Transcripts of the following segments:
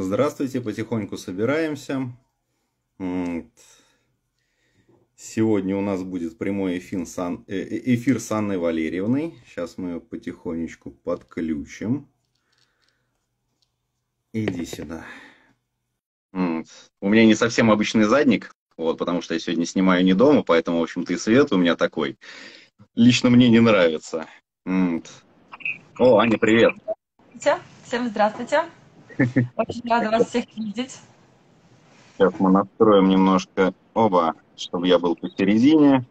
Здравствуйте, потихоньку собираемся. Сегодня у нас будет прямой эфир с, Ан... Э, э, эфир с Анной Валерьевной. Сейчас мы ее потихонечку подключим. Иди сюда. У меня не совсем обычный задник, вот, потому что я сегодня снимаю не дома, поэтому, в общем-то, и свет у меня такой. Лично мне не нравится. О, Аня, привет. Всем здравствуйте. Очень рада вас всех видеть. Сейчас мы настроим немножко оба, чтобы я был посередине.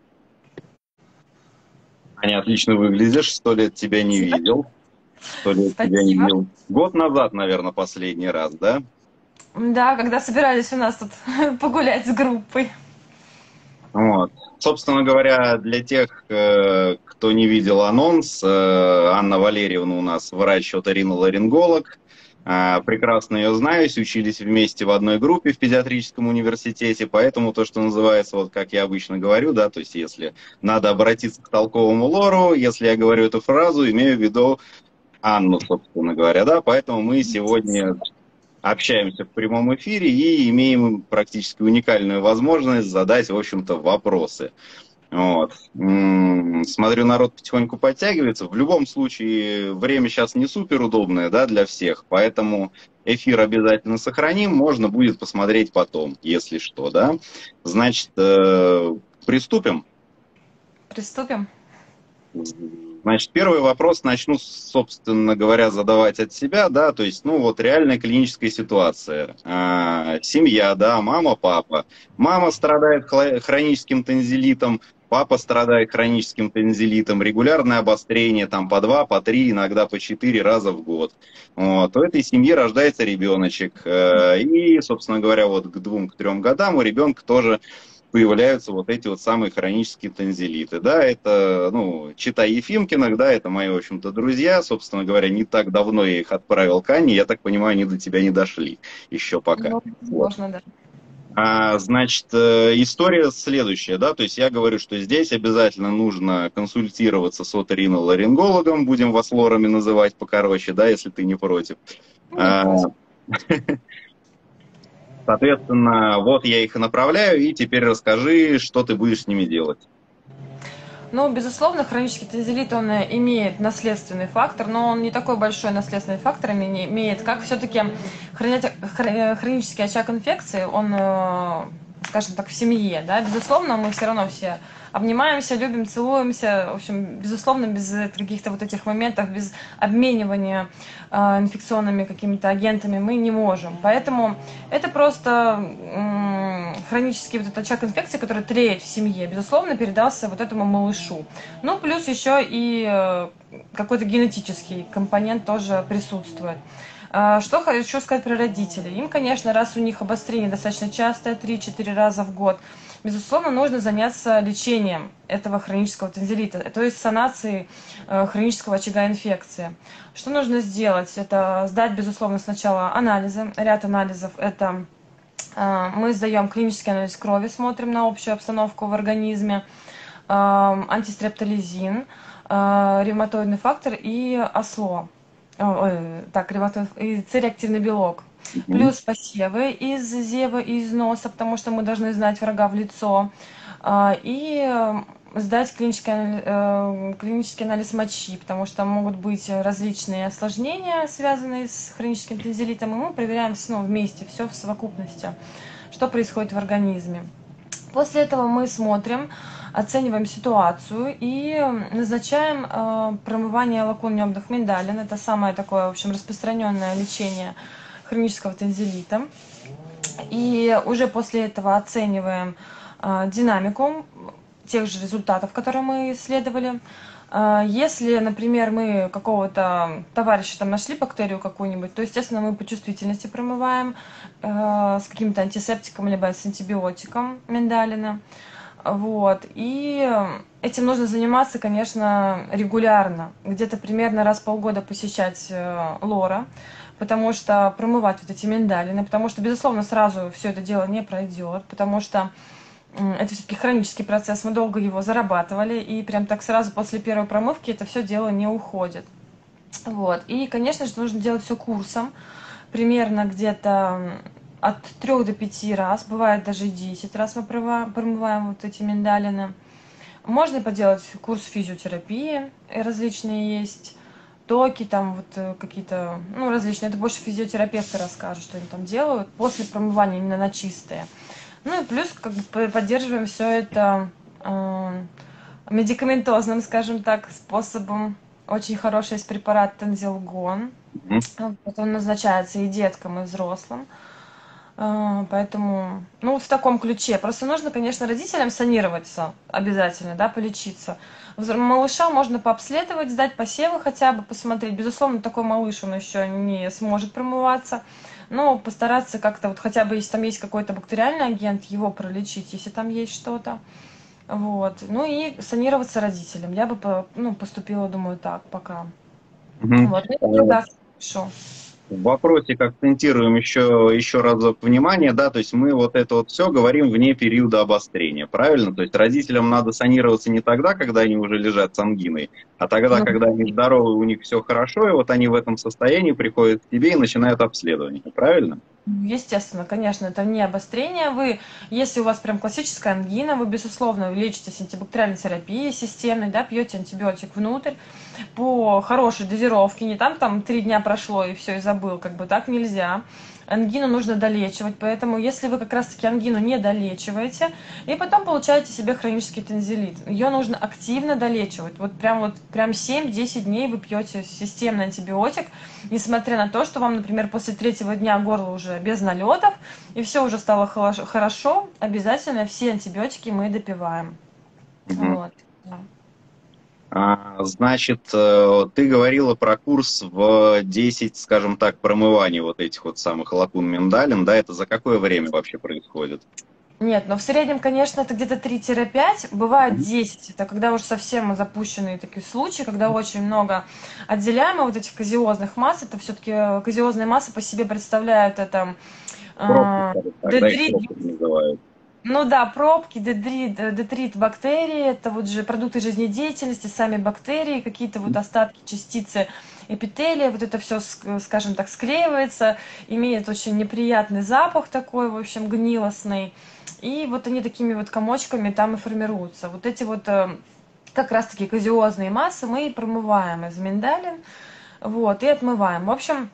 Аня, отлично выглядишь. Сто лет тебя не видел. Сто лет Спасибо. тебя не видел. Год назад, наверное, последний раз, да? Да, когда собирались у нас тут погулять с группой. Вот. Собственно говоря, для тех, э, кто не видел анонс, э, Анна Валерьевна у нас врач-оториноларинголог. А, прекрасно ее знаю, учились вместе в одной группе в педиатрическом университете, поэтому то, что называется, вот как я обычно говорю, да, то есть если надо обратиться к толковому лору, если я говорю эту фразу, имею в виду Анну, собственно говоря, да, поэтому мы сегодня общаемся в прямом эфире и имеем практически уникальную возможность задать, в общем-то, вопросы. Вот. Смотрю, народ потихоньку подтягивается. В любом случае, время сейчас не супер удобное да, для всех, поэтому эфир обязательно сохраним, можно будет посмотреть потом, если что, да. Значит, э, приступим? Приступим. Значит, первый вопрос начну, собственно говоря, задавать от себя, да, то есть, ну, вот реальная клиническая ситуация. А, семья, да, мама, папа. Мама страдает хроническим танзелитом, Папа страдает хроническим тензилитом, регулярное обострение, там по два, по три, иногда по четыре раза в год. Вот. У этой семьи рождается ребеночек. Э, и, собственно говоря, вот к двум, к трем годам у ребенка тоже появляются вот эти вот самые хронические тензилиты. Да, это, ну, читай Ефимкина, да, это мои, в общем-то, друзья. Собственно говоря, не так давно я их отправил к Анне, я так понимаю, они до тебя не дошли еще пока. Ну, можно, вот. да. А, значит, э, история следующая, да, то есть я говорю, что здесь обязательно нужно консультироваться с оториноларингологом, будем вас лорами называть покороче, да, если ты не против. Не а, Соответственно, вот я их и направляю, и теперь расскажи, что ты будешь с ними делать. Ну, безусловно, хронический тазелит, он имеет наследственный фактор, но он не такой большой наследственный фактор имеет, как все-таки хронический очаг инфекции, он, э, скажем так, в семье, да, безусловно, мы все равно все обнимаемся, любим, целуемся, в общем, безусловно, без каких-то вот этих моментов, без обменивания э, инфекционными какими-то агентами мы не можем. Поэтому это просто э, хронический вот этот очаг инфекции, который тлеет в семье, безусловно, передался вот этому малышу. Ну, плюс еще и э, какой-то генетический компонент тоже присутствует. Э, что хочу сказать про родителей. Им, конечно, раз у них обострение достаточно частое, 3-4 раза в год, безусловно, нужно заняться лечением этого хронического танзелита, то есть санацией э, хронического очага инфекции. Что нужно сделать? Это сдать, безусловно, сначала анализы, ряд анализов. Это э, мы сдаем клинический анализ крови, смотрим на общую обстановку в организме, э, антистрептолизин, ревматоидный фактор и осло. Так, ревматоид, и цереактивный белок. Плюс посевы из зева и из носа, потому что мы должны знать врага в лицо. А, и э, сдать клинический, э, клинический анализ мочи, потому что могут быть различные осложнения, связанные с хроническим тензилитом, и мы проверяем ну, вместе, все в совокупности, что происходит в организме. После этого мы смотрим, оцениваем ситуацию и назначаем э, промывание лакуннебных миндалин. Это самое такое, в общем, распространенное лечение хронического танзелита. И уже после этого оцениваем э, динамику тех же результатов, которые мы исследовали. Э, если, например, мы какого-то товарища там нашли бактерию какую-нибудь, то, естественно, мы по чувствительности промываем э, с каким-то антисептиком либо с антибиотиком миндалина. Вот. И этим нужно заниматься, конечно, регулярно. Где-то примерно раз в полгода посещать э, лора потому что промывать вот эти миндалины, потому что, безусловно, сразу все это дело не пройдет, потому что это все-таки хронический процесс, мы долго его зарабатывали, и прям так сразу после первой промывки это все дело не уходит. Вот. И, конечно же, нужно делать все курсом. примерно где-то от 3 до 5 раз, бывает даже 10 раз мы промываем вот эти миндалины. Можно поделать курс физиотерапии, различные есть, токи, там вот э, какие-то, ну, различные. Это больше физиотерапевты расскажут, что они там делают после промывания именно на чистые. Ну и плюс как бы поддерживаем все это э, медикаментозным, скажем так, способом. Очень хороший есть препарат Тензилгон. Mm-hmm. Он назначается и деткам, и взрослым. А, поэтому, ну, в таком ключе. Просто нужно, конечно, родителям санироваться обязательно, да, полечиться. Малыша можно пообследовать, сдать посевы хотя бы, посмотреть. Безусловно, такой малыш, он еще не сможет промываться. Но постараться как-то, вот хотя бы, если там есть какой-то бактериальный агент, его пролечить, если там есть что-то. Вот. Ну и санироваться родителям. Я бы ну, поступила, думаю, так пока. Угу. Вот. Ну, да, хорошо в вопросе акцентируем еще, еще разок внимание, да, то есть мы вот это вот все говорим вне периода обострения, правильно? То есть родителям надо санироваться не тогда, когда они уже лежат с ангиной, а тогда, ну, когда они здоровы, у них все хорошо, и вот они в этом состоянии приходят к тебе и начинают обследование, правильно? Естественно, конечно, это не обострение. Вы, если у вас прям классическая ангина, вы, безусловно, лечитесь антибактериальной терапией системной, да, пьете антибиотик внутрь по хорошей дозировке, не там, там три дня прошло и все, и забыл, как бы так нельзя ангину нужно долечивать, поэтому если вы как раз-таки ангину не долечиваете, и потом получаете себе хронический тензилит, ее нужно активно долечивать. Вот прям вот прям 7-10 дней вы пьете системный антибиотик, несмотря на то, что вам, например, после третьего дня горло уже без налетов, и все уже стало хорошо, обязательно все антибиотики мы допиваем. Угу. Вот. Да. А, значит, э, ты говорила про курс в 10, скажем так, промываний вот этих вот самых лакун миндалин, да, это за какое время вообще происходит? Нет, но в среднем, конечно, это где-то 3-5, бывает 10. Это когда уже совсем запущенные такие случаи, когда очень много отделяемо вот этих казиозных масс. Это все-таки э, казиозные массы по себе представляют это... Пробки, э, детрит, ну да, пробки, детрит, детрит бактерии, это вот же продукты жизнедеятельности, сами бактерии, какие-то вот остатки, частицы эпителия, вот это все, скажем так, склеивается, имеет очень неприятный запах такой, в общем, гнилостный. И вот они такими вот комочками там и формируются. Вот эти вот э, как раз-таки казиозные массы мы промываем из миндалин, вот, и отмываем. В общем,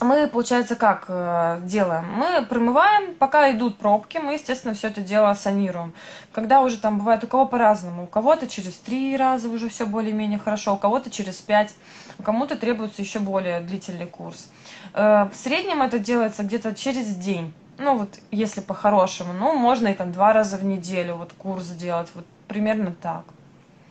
мы, получается, как э, делаем? Мы промываем, пока идут пробки, мы, естественно, все это дело санируем. Когда уже там бывает у кого по-разному, у кого-то через три раза уже все более-менее хорошо, у кого-то через пять, кому-то требуется еще более длительный курс. Э, в среднем это делается где-то через день. Ну вот, если по-хорошему, ну, можно и там два раза в неделю вот курс сделать, вот примерно так.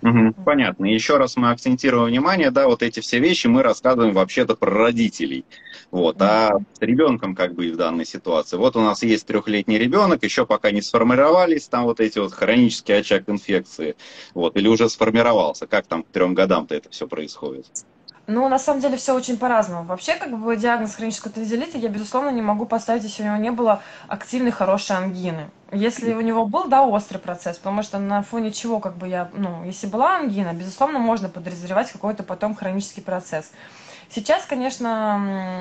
Угу, понятно. Еще раз мы акцентируем внимание, да, вот эти все вещи мы рассказываем вообще-то про родителей. Вот, а с ребенком как бы и в данной ситуации. Вот у нас есть трехлетний ребенок, еще пока не сформировались там вот эти вот хронические очаг инфекции. Вот, или уже сформировался. Как там к трем годам-то это все происходит? Ну, на самом деле, все очень по-разному. Вообще, как бы диагноз хронического тонзиллита я, безусловно, не могу поставить, если у него не было активной хорошей ангины. Если у него был, да, острый процесс, потому что на фоне чего, как бы я, ну, если была ангина, безусловно, можно подозревать какой-то потом хронический процесс. Сейчас, конечно,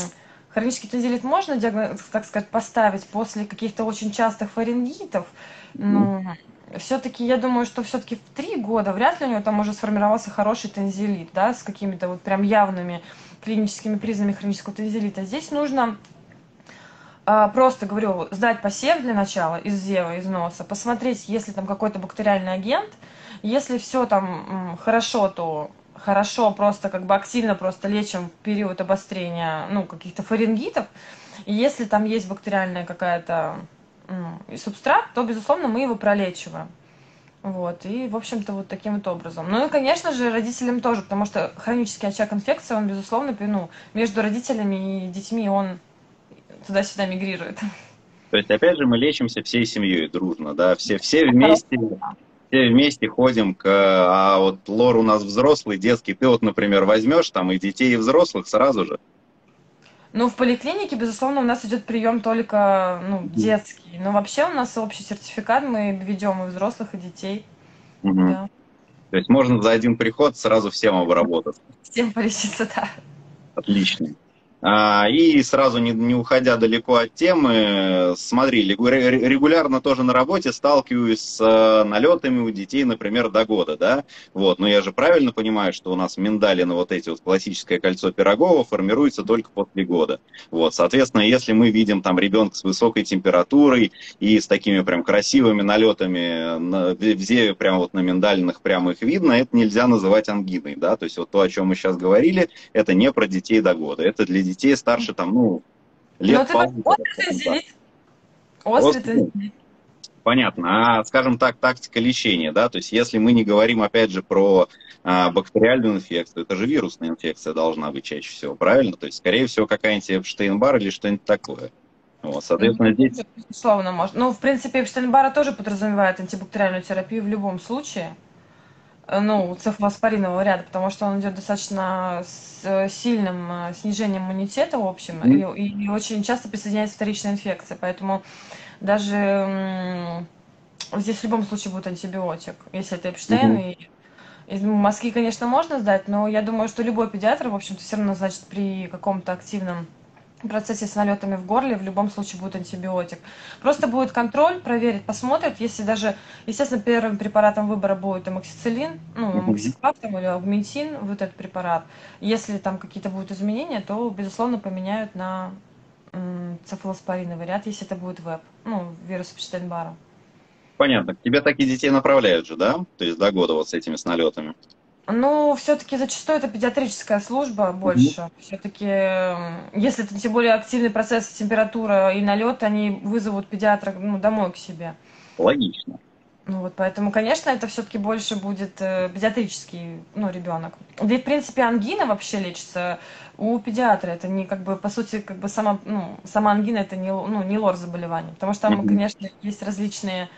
хронический тонзиллит можно, так сказать, поставить после каких-то очень частых фарингитов, ну, все-таки я думаю, что все-таки в три года вряд ли у него там уже сформировался хороший тензилит, да, с какими-то вот прям явными клиническими признаками хронического тензилита. Здесь нужно а, просто, говорю, сдать посев для начала из зева, из носа, посмотреть, есть ли там какой-то бактериальный агент. Если все там хорошо, то хорошо, просто как бы активно просто лечим в период обострения, ну, каких-то фарингитов. Если там есть бактериальная какая-то субстрат, то, безусловно, мы его пролечиваем. Вот, и, в общем-то, вот таким вот образом. Ну и, конечно же, родителям тоже, потому что хронический очаг инфекции, он, безусловно, ну, между родителями и детьми, он туда-сюда мигрирует. То есть, опять же, мы лечимся всей семьей дружно, да, все, все вместе, все вместе ходим к, а вот лор у нас взрослый, детский, ты вот, например, возьмешь там и детей, и взрослых сразу же, ну, в поликлинике, безусловно, у нас идет прием только ну, детский. Но вообще у нас общий сертификат мы ведем и взрослых, и детей. Угу. Да. То есть можно за один приход сразу всем обработать. Всем полечиться, да. Отлично. А, и сразу не, не уходя далеко от темы, смотри, регулярно тоже на работе сталкиваюсь с э, налетами у детей, например, до года, да, вот, но я же правильно понимаю, что у нас миндалины, вот эти вот классическое кольцо Пирогова формируется только после года, вот, соответственно, если мы видим там ребенка с высокой температурой и с такими прям красивыми налетами на, везде прям вот на миндалинах прямо их видно, это нельзя называть ангиной, да, то есть вот то, о чем мы сейчас говорили, это не про детей до года, это для детей детей старше там, ну, лет ты острый Острый Понятно. А, скажем так, тактика лечения, да, то есть если мы не говорим, опять же, про а, бактериальную инфекцию, это же вирусная инфекция должна быть чаще всего, правильно? То есть, скорее всего, какая-нибудь Эпштейн-бар или что-нибудь такое. Вот, соответственно, ну, здесь... Безусловно, может. Ну, в принципе, Эпштейн-бара тоже подразумевает антибактериальную терапию в любом случае. Э, ну, цефалоспоринового ряда, потому что он идет достаточно с э, сильным э, снижением иммунитета, в общем, mm-hmm. и, и очень часто присоединяется вторичная инфекция, поэтому даже здесь в любом случае будет антибиотик, если это Эпштейн, mm-hmm. и из мозги, конечно, можно сдать, но я думаю, что любой педиатр, в общем-то, все равно, значит, при каком-то активном процессе с налетами в горле в любом случае будет антибиотик. Просто будет контроль, проверит, посмотрит. Если даже, естественно, первым препаратом выбора будет амоксициллин, ну, амоксиклав или аугментин, вот этот препарат. Если там какие-то будут изменения, то, безусловно, поменяют на цефалоспориновый ряд, если это будет ВЭП, ну, вирус Эпштейн-Барра. Понятно. К тебе такие детей направляют же, да? То есть до года вот с этими с налетами. Ну, все-таки зачастую это педиатрическая служба больше. Mm-hmm. Все-таки, если это тем более активный процесс, температура и налет, они вызовут педиатра ну, домой к себе. Логично. Ну вот, поэтому, конечно, это все-таки больше будет э, педиатрический, ну, ребенок. Да и, в принципе, ангина вообще лечится у педиатра. Это не, как бы, по сути, как бы сама, ну, сама ангина это не, ну, не лор заболевание. Потому что там, mm-hmm. конечно, есть различные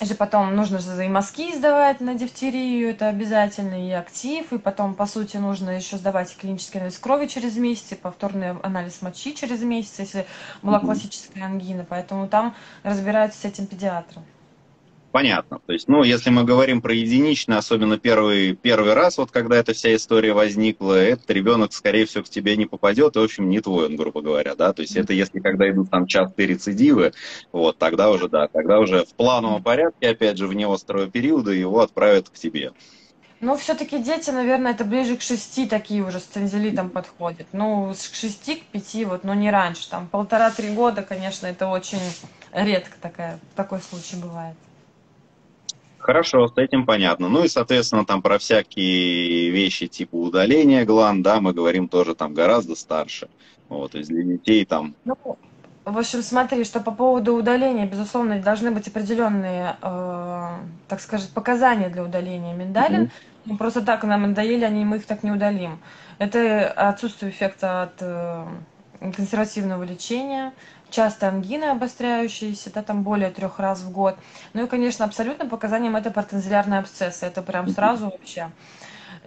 же потом нужно же и мазки сдавать на дифтерию, это обязательно, и актив, и потом, по сути, нужно еще сдавать клинический анализ крови через месяц, и повторный анализ мочи через месяц, если была классическая ангина, поэтому там разбираются с этим педиатром понятно. То есть, ну, если мы говорим про единичный, особенно первый, первый раз, вот когда эта вся история возникла, этот ребенок, скорее всего, к тебе не попадет, и, в общем, не твой он, грубо говоря, да. То есть, это если когда идут там частые рецидивы, вот, тогда уже, да, тогда уже в плановом порядке, опять же, вне острого периода его отправят к тебе. Ну, все-таки дети, наверное, это ближе к шести такие уже с тензилитом подходят. Ну, с шести к пяти, вот, но не раньше. Там полтора-три года, конечно, это очень редко такая, такой случай бывает. Хорошо, с этим понятно. Ну и, соответственно, там про всякие вещи типа удаления гланд, да, мы говорим тоже там гораздо старше. Вот, то есть для детей там... Ну, в общем, смотри, что по поводу удаления, безусловно, должны быть определенные, э, так сказать, показания для удаления миндалин. Mm-hmm. Ну, просто так нам надоели, они, мы их так не удалим. Это отсутствие эффекта от э, консервативного лечения, часто ангины обостряющиеся, да, там более трех раз в год. Ну и, конечно, абсолютным показанием это партензилярные абсцессы, это прям сразу вообще.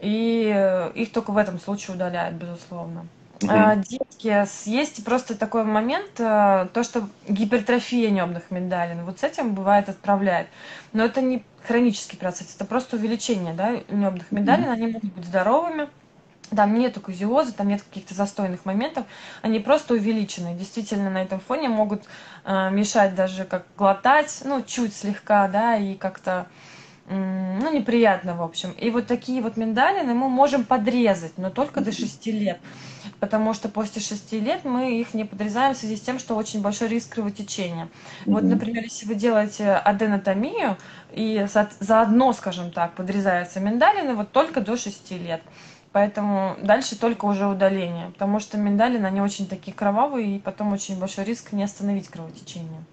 И э, их только в этом случае удаляют, безусловно. Mm-hmm. Детки, есть просто такой момент, э, то, что гипертрофия небных миндалин, вот с этим бывает отправляет. Но это не хронический процесс, это просто увеличение да, небных миндалин, mm-hmm. они могут быть здоровыми, там нету казиоза, там нет каких-то застойных моментов, они просто увеличены. Действительно, на этом фоне могут э, мешать даже как глотать, ну, чуть слегка, да, и как-то, э, ну, неприятно, в общем. И вот такие вот миндалины мы можем подрезать, но только до 6 лет. Потому что после 6 лет мы их не подрезаем в связи с тем, что очень большой риск кровотечения. Вот, например, если вы делаете аденотомию, и заодно, скажем так, подрезаются миндалины, вот только до 6 лет. Поэтому дальше только уже удаление, потому что миндалины, они очень такие кровавые, и потом очень большой риск не остановить кровотечение.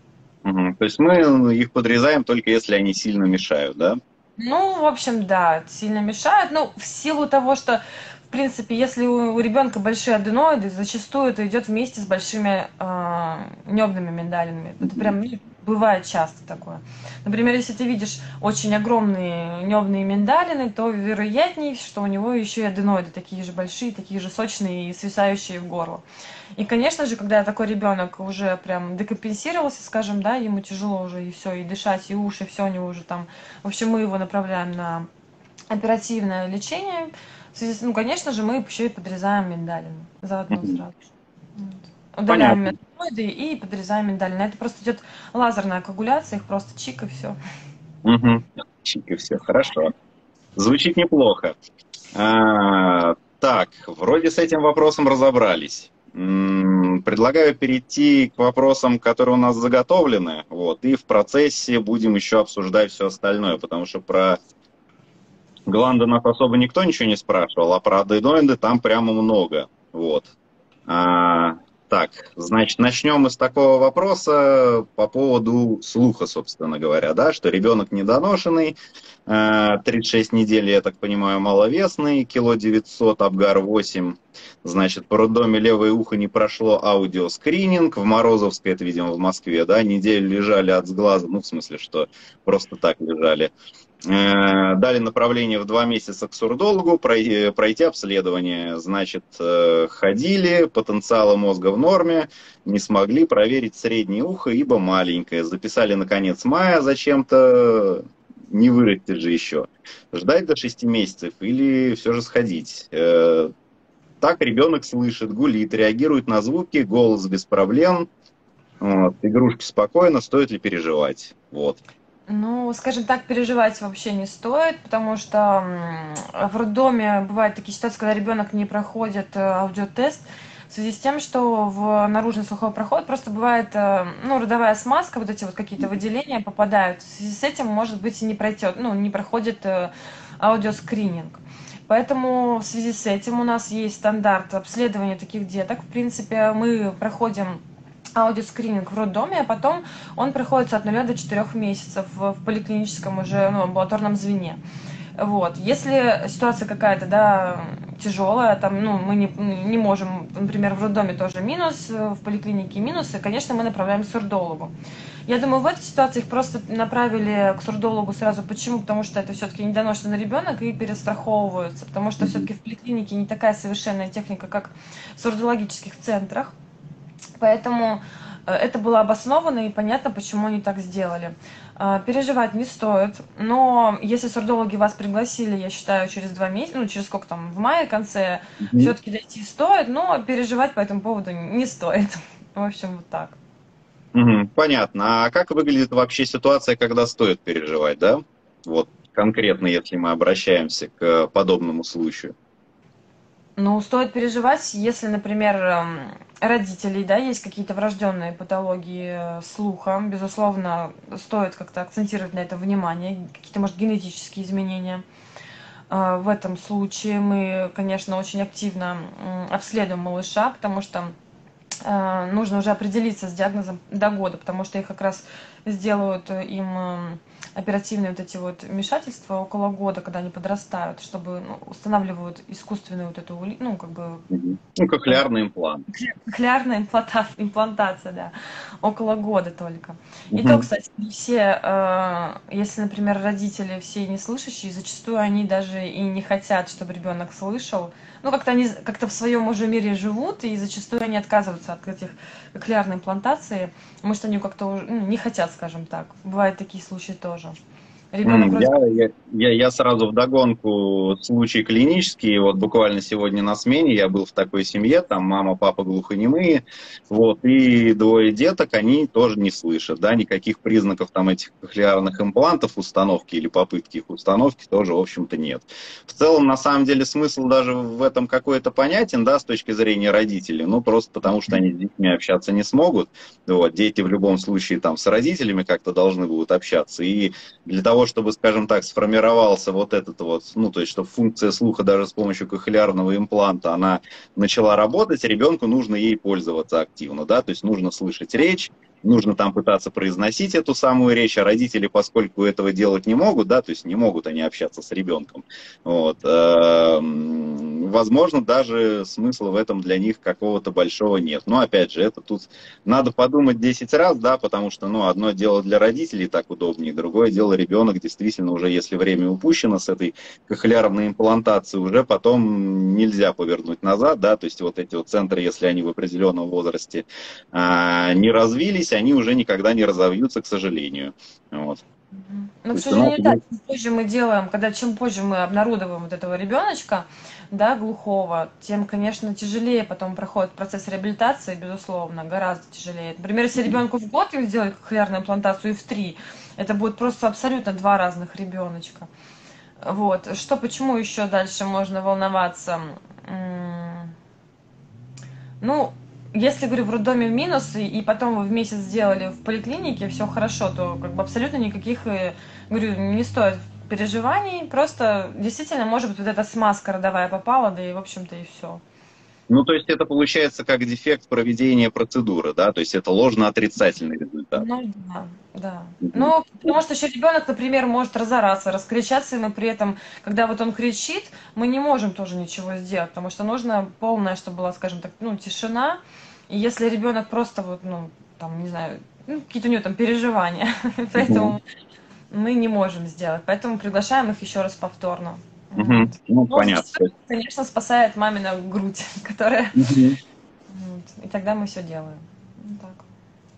Угу. То есть мы их подрезаем только если они сильно мешают, да? Ну, в общем, да, сильно мешают. Ну, в силу того, что, в принципе, если у, у ребенка большие аденоиды, зачастую это идет вместе с большими э, небными миндалинами. Это прям ну, Бывает часто такое. Например, если ты видишь очень огромные небные миндалины, то вероятнее, что у него еще и аденоиды такие же большие, такие же сочные и свисающие в горло. И, конечно же, когда такой ребенок уже прям декомпенсировался, скажем, да, ему тяжело уже и все, и дышать, и уши, все у него уже там. В общем, мы его направляем на оперативное лечение. Ну, конечно же, мы еще и подрезаем миндалины заодно сразу. Вот. Удаляем метоиды и подрезаем миндалины. Это просто идет лазерная коагуляция, их просто чик и все. Угу. Чик и все, хорошо. Звучит неплохо. А, так, вроде с этим вопросом разобрались. Предлагаю перейти к вопросам, которые у нас заготовлены, вот, и в процессе будем еще обсуждать все остальное, потому что про гланды нас особо никто ничего не спрашивал, а про аденоиды там прямо много, вот. А, так, значит, начнем мы с такого вопроса по поводу слуха, собственно говоря, да, что ребенок недоношенный, 36 э, недель, я так понимаю, маловесный, кило 900, Абгар 8, значит, по роддоме левое ухо не прошло аудиоскрининг, в Морозовской, это, видимо, в Москве, да, неделю лежали от сглаза, ну, в смысле, что просто так лежали. Э, дали направление в два месяца к сурдологу, пройти обследование. Значит, э, ходили, потенциала мозга в норме, не смогли проверить среднее ухо, ибо маленькое. Записали на конец мая зачем-то, не вырастет же еще. Ждать до 6 месяцев или все же сходить. Э, так ребенок слышит, гулит, реагирует на звуки, голос без проблем. Вот, игрушки спокойно, стоит ли переживать? Вот. Ну, скажем так, переживать вообще не стоит, потому что в роддоме бывают такие ситуации, когда ребенок не проходит э, аудиотест, связи с тем, что в наружный слуховой проход просто бывает, э, ну, родовая смазка, вот эти вот какие-то выделения попадают. В связи с этим, может быть, и не пройдет, ну, не проходит э, аудиоскрининг. Поэтому в связи с этим у нас есть стандарт обследования таких деток. В принципе, мы проходим аудиоскрининг в роддоме, а потом он проходится от 0 до 4 месяцев в поликлиническом уже ну, амбулаторном звене. Вот. Если ситуация какая-то, да, тяжелая, там, ну, мы не, не можем, например, в роддоме тоже минус, в поликлинике минус, и, конечно, мы направляем к сурдологу. Я думаю, в этой ситуации их просто направили к сурдологу сразу. Почему? Потому что это все-таки недоношенный ребенок и перестраховываются. Потому что все-таки в поликлинике не такая совершенная техника, как в сурдологических центрах. Поэтому э, это было обосновано и понятно, почему они так сделали. Э, переживать не стоит, но если сурдологи вас пригласили, я считаю, через два месяца, ну, через сколько там, в мае, конце, mm-hmm. все-таки дойти стоит, но переживать по этому поводу не стоит. В общем, вот так. Угу, понятно. А как выглядит вообще ситуация, когда стоит переживать, да? Вот конкретно, если мы обращаемся к подобному случаю. Ну, стоит переживать, если, например, эм, родителей, да, есть какие-то врожденные патологии э, слуха, безусловно, стоит как-то акцентировать на это внимание, какие-то, может, генетические изменения. Э, в этом случае мы, конечно, очень активно обследуем малыша, потому что э, нужно уже определиться с диагнозом до года, потому что их как раз сделают им эм, оперативные вот эти вот вмешательства около года, когда они подрастают, чтобы ну, устанавливают искусственную вот эту, ну, как бы... Ну, кохлеарный имплант. Кохлеарная импланта, имплантация, да, около года только. И то, кстати, не все, э, если, например, родители все не слышащие, зачастую они даже и не хотят, чтобы ребенок слышал, ну, как-то они как-то в своем уже мире живут, и зачастую они отказываются от этих коклеарной имплантации. Может, они как-то ну, не хотят, скажем так. Бывают такие случаи тоже. Ребенок mm, я, я, я сразу вдогонку случай клинический. Вот буквально сегодня на смене я был в такой семье, там мама, папа глухонемые, вот, и двое деток, они тоже не слышат, да, никаких признаков там этих кохлеарных имплантов, установки или попытки их установки тоже, в общем-то, нет. В целом, на самом деле, смысл даже в этом какой-то понятен, да, с точки зрения родителей, ну, просто потому что они с детьми общаться не смогут, вот, дети в любом случае там с родителями как-то должны будут общаться, и для того, чтобы, скажем так, сформировался вот этот вот, ну, то есть, чтобы функция слуха даже с помощью кохлеарного импланта, она начала работать, ребенку нужно ей пользоваться активно, да, то есть нужно слышать речь, нужно там пытаться произносить эту самую речь, а родители, поскольку этого делать не могут, да, то есть не могут они общаться с ребенком, вот, эм, возможно, даже смысла в этом для них какого-то большого нет. Но, опять же, это тут надо подумать 10 раз, да, потому что, ну, одно дело для родителей так удобнее, другое дело ребенок действительно уже, если время упущено с этой кохлеарной имплантацией, уже потом нельзя повернуть назад, да, то есть вот эти вот центры, если они в определенном возрасте а, не развились, они уже никогда не разовьются, к сожалению. Вот. Но, к сожалению, да, чем позже мы делаем, когда чем позже мы обнародовываем вот этого ребеночка, да, глухого, тем, конечно, тяжелее потом проходит процесс реабилитации, безусловно, гораздо тяжелее. Например, если ребенку в год сделать кохлеарную имплантацию и в три, это будет просто абсолютно два разных ребеночка. Вот. Что, почему еще дальше можно волноваться? Ну, если, говорю, в роддоме в минус, и, потом вы в месяц сделали в поликлинике, все хорошо, то как бы абсолютно никаких, э, говорю, не стоит переживаний, просто действительно, может быть, вот эта смазка родовая попала, да и, в общем-то, и все. Ну, то есть это получается как дефект проведения процедуры, да? То есть это ложно-отрицательный результат. Ну, да, да. Ну, потому что еще ребенок, например, может разораться, раскричаться, и мы при этом, когда вот он кричит, мы не можем тоже ничего сделать, потому что нужно полная, чтобы была, скажем так, ну, тишина. И если ребенок просто вот, ну, там, не знаю, ну, какие-то у него там переживания, поэтому мы не можем сделать. Поэтому приглашаем их еще раз повторно. Ну, ну, понятно. Конечно, спасает мамина грудь, которая... И тогда мы все делаем. Так.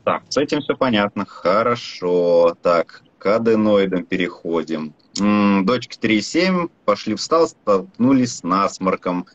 так, с этим все понятно. Хорошо. Так, к аденоидам переходим. Дочки 3,7 пошли встал, столкнулись с насморком.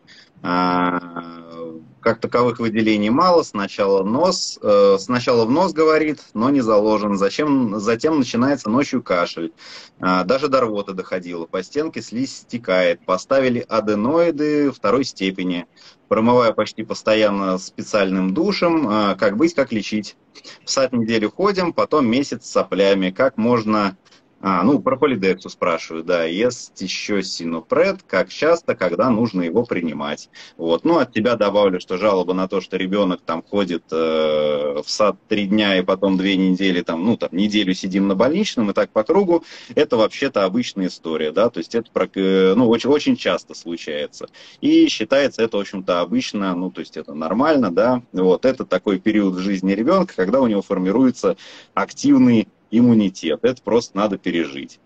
Как таковых выделений мало. Сначала нос, э, сначала в нос говорит, но не заложен. Зачем, затем начинается ночью кашель. Э, даже до рвоты доходило. По стенке слизь стекает. Поставили аденоиды второй степени. Промываю почти постоянно специальным душем. Э, как быть, как лечить. В сад неделю ходим, потом месяц с соплями. Как можно а, ну, про полидексу спрашиваю, да. Есть еще синопред, как часто, когда нужно его принимать. Вот. Ну, от тебя добавлю, что жалоба на то, что ребенок там ходит э, в сад три дня и потом две недели, там, ну, там, неделю сидим на больничном и так по кругу, это вообще-то обычная история, да, то есть это, э, ну, очень, очень часто случается. И считается это, в общем-то, обычно, ну, то есть это нормально, да, вот, это такой период в жизни ребенка, когда у него формируется активный иммунитет. Это просто надо пережить.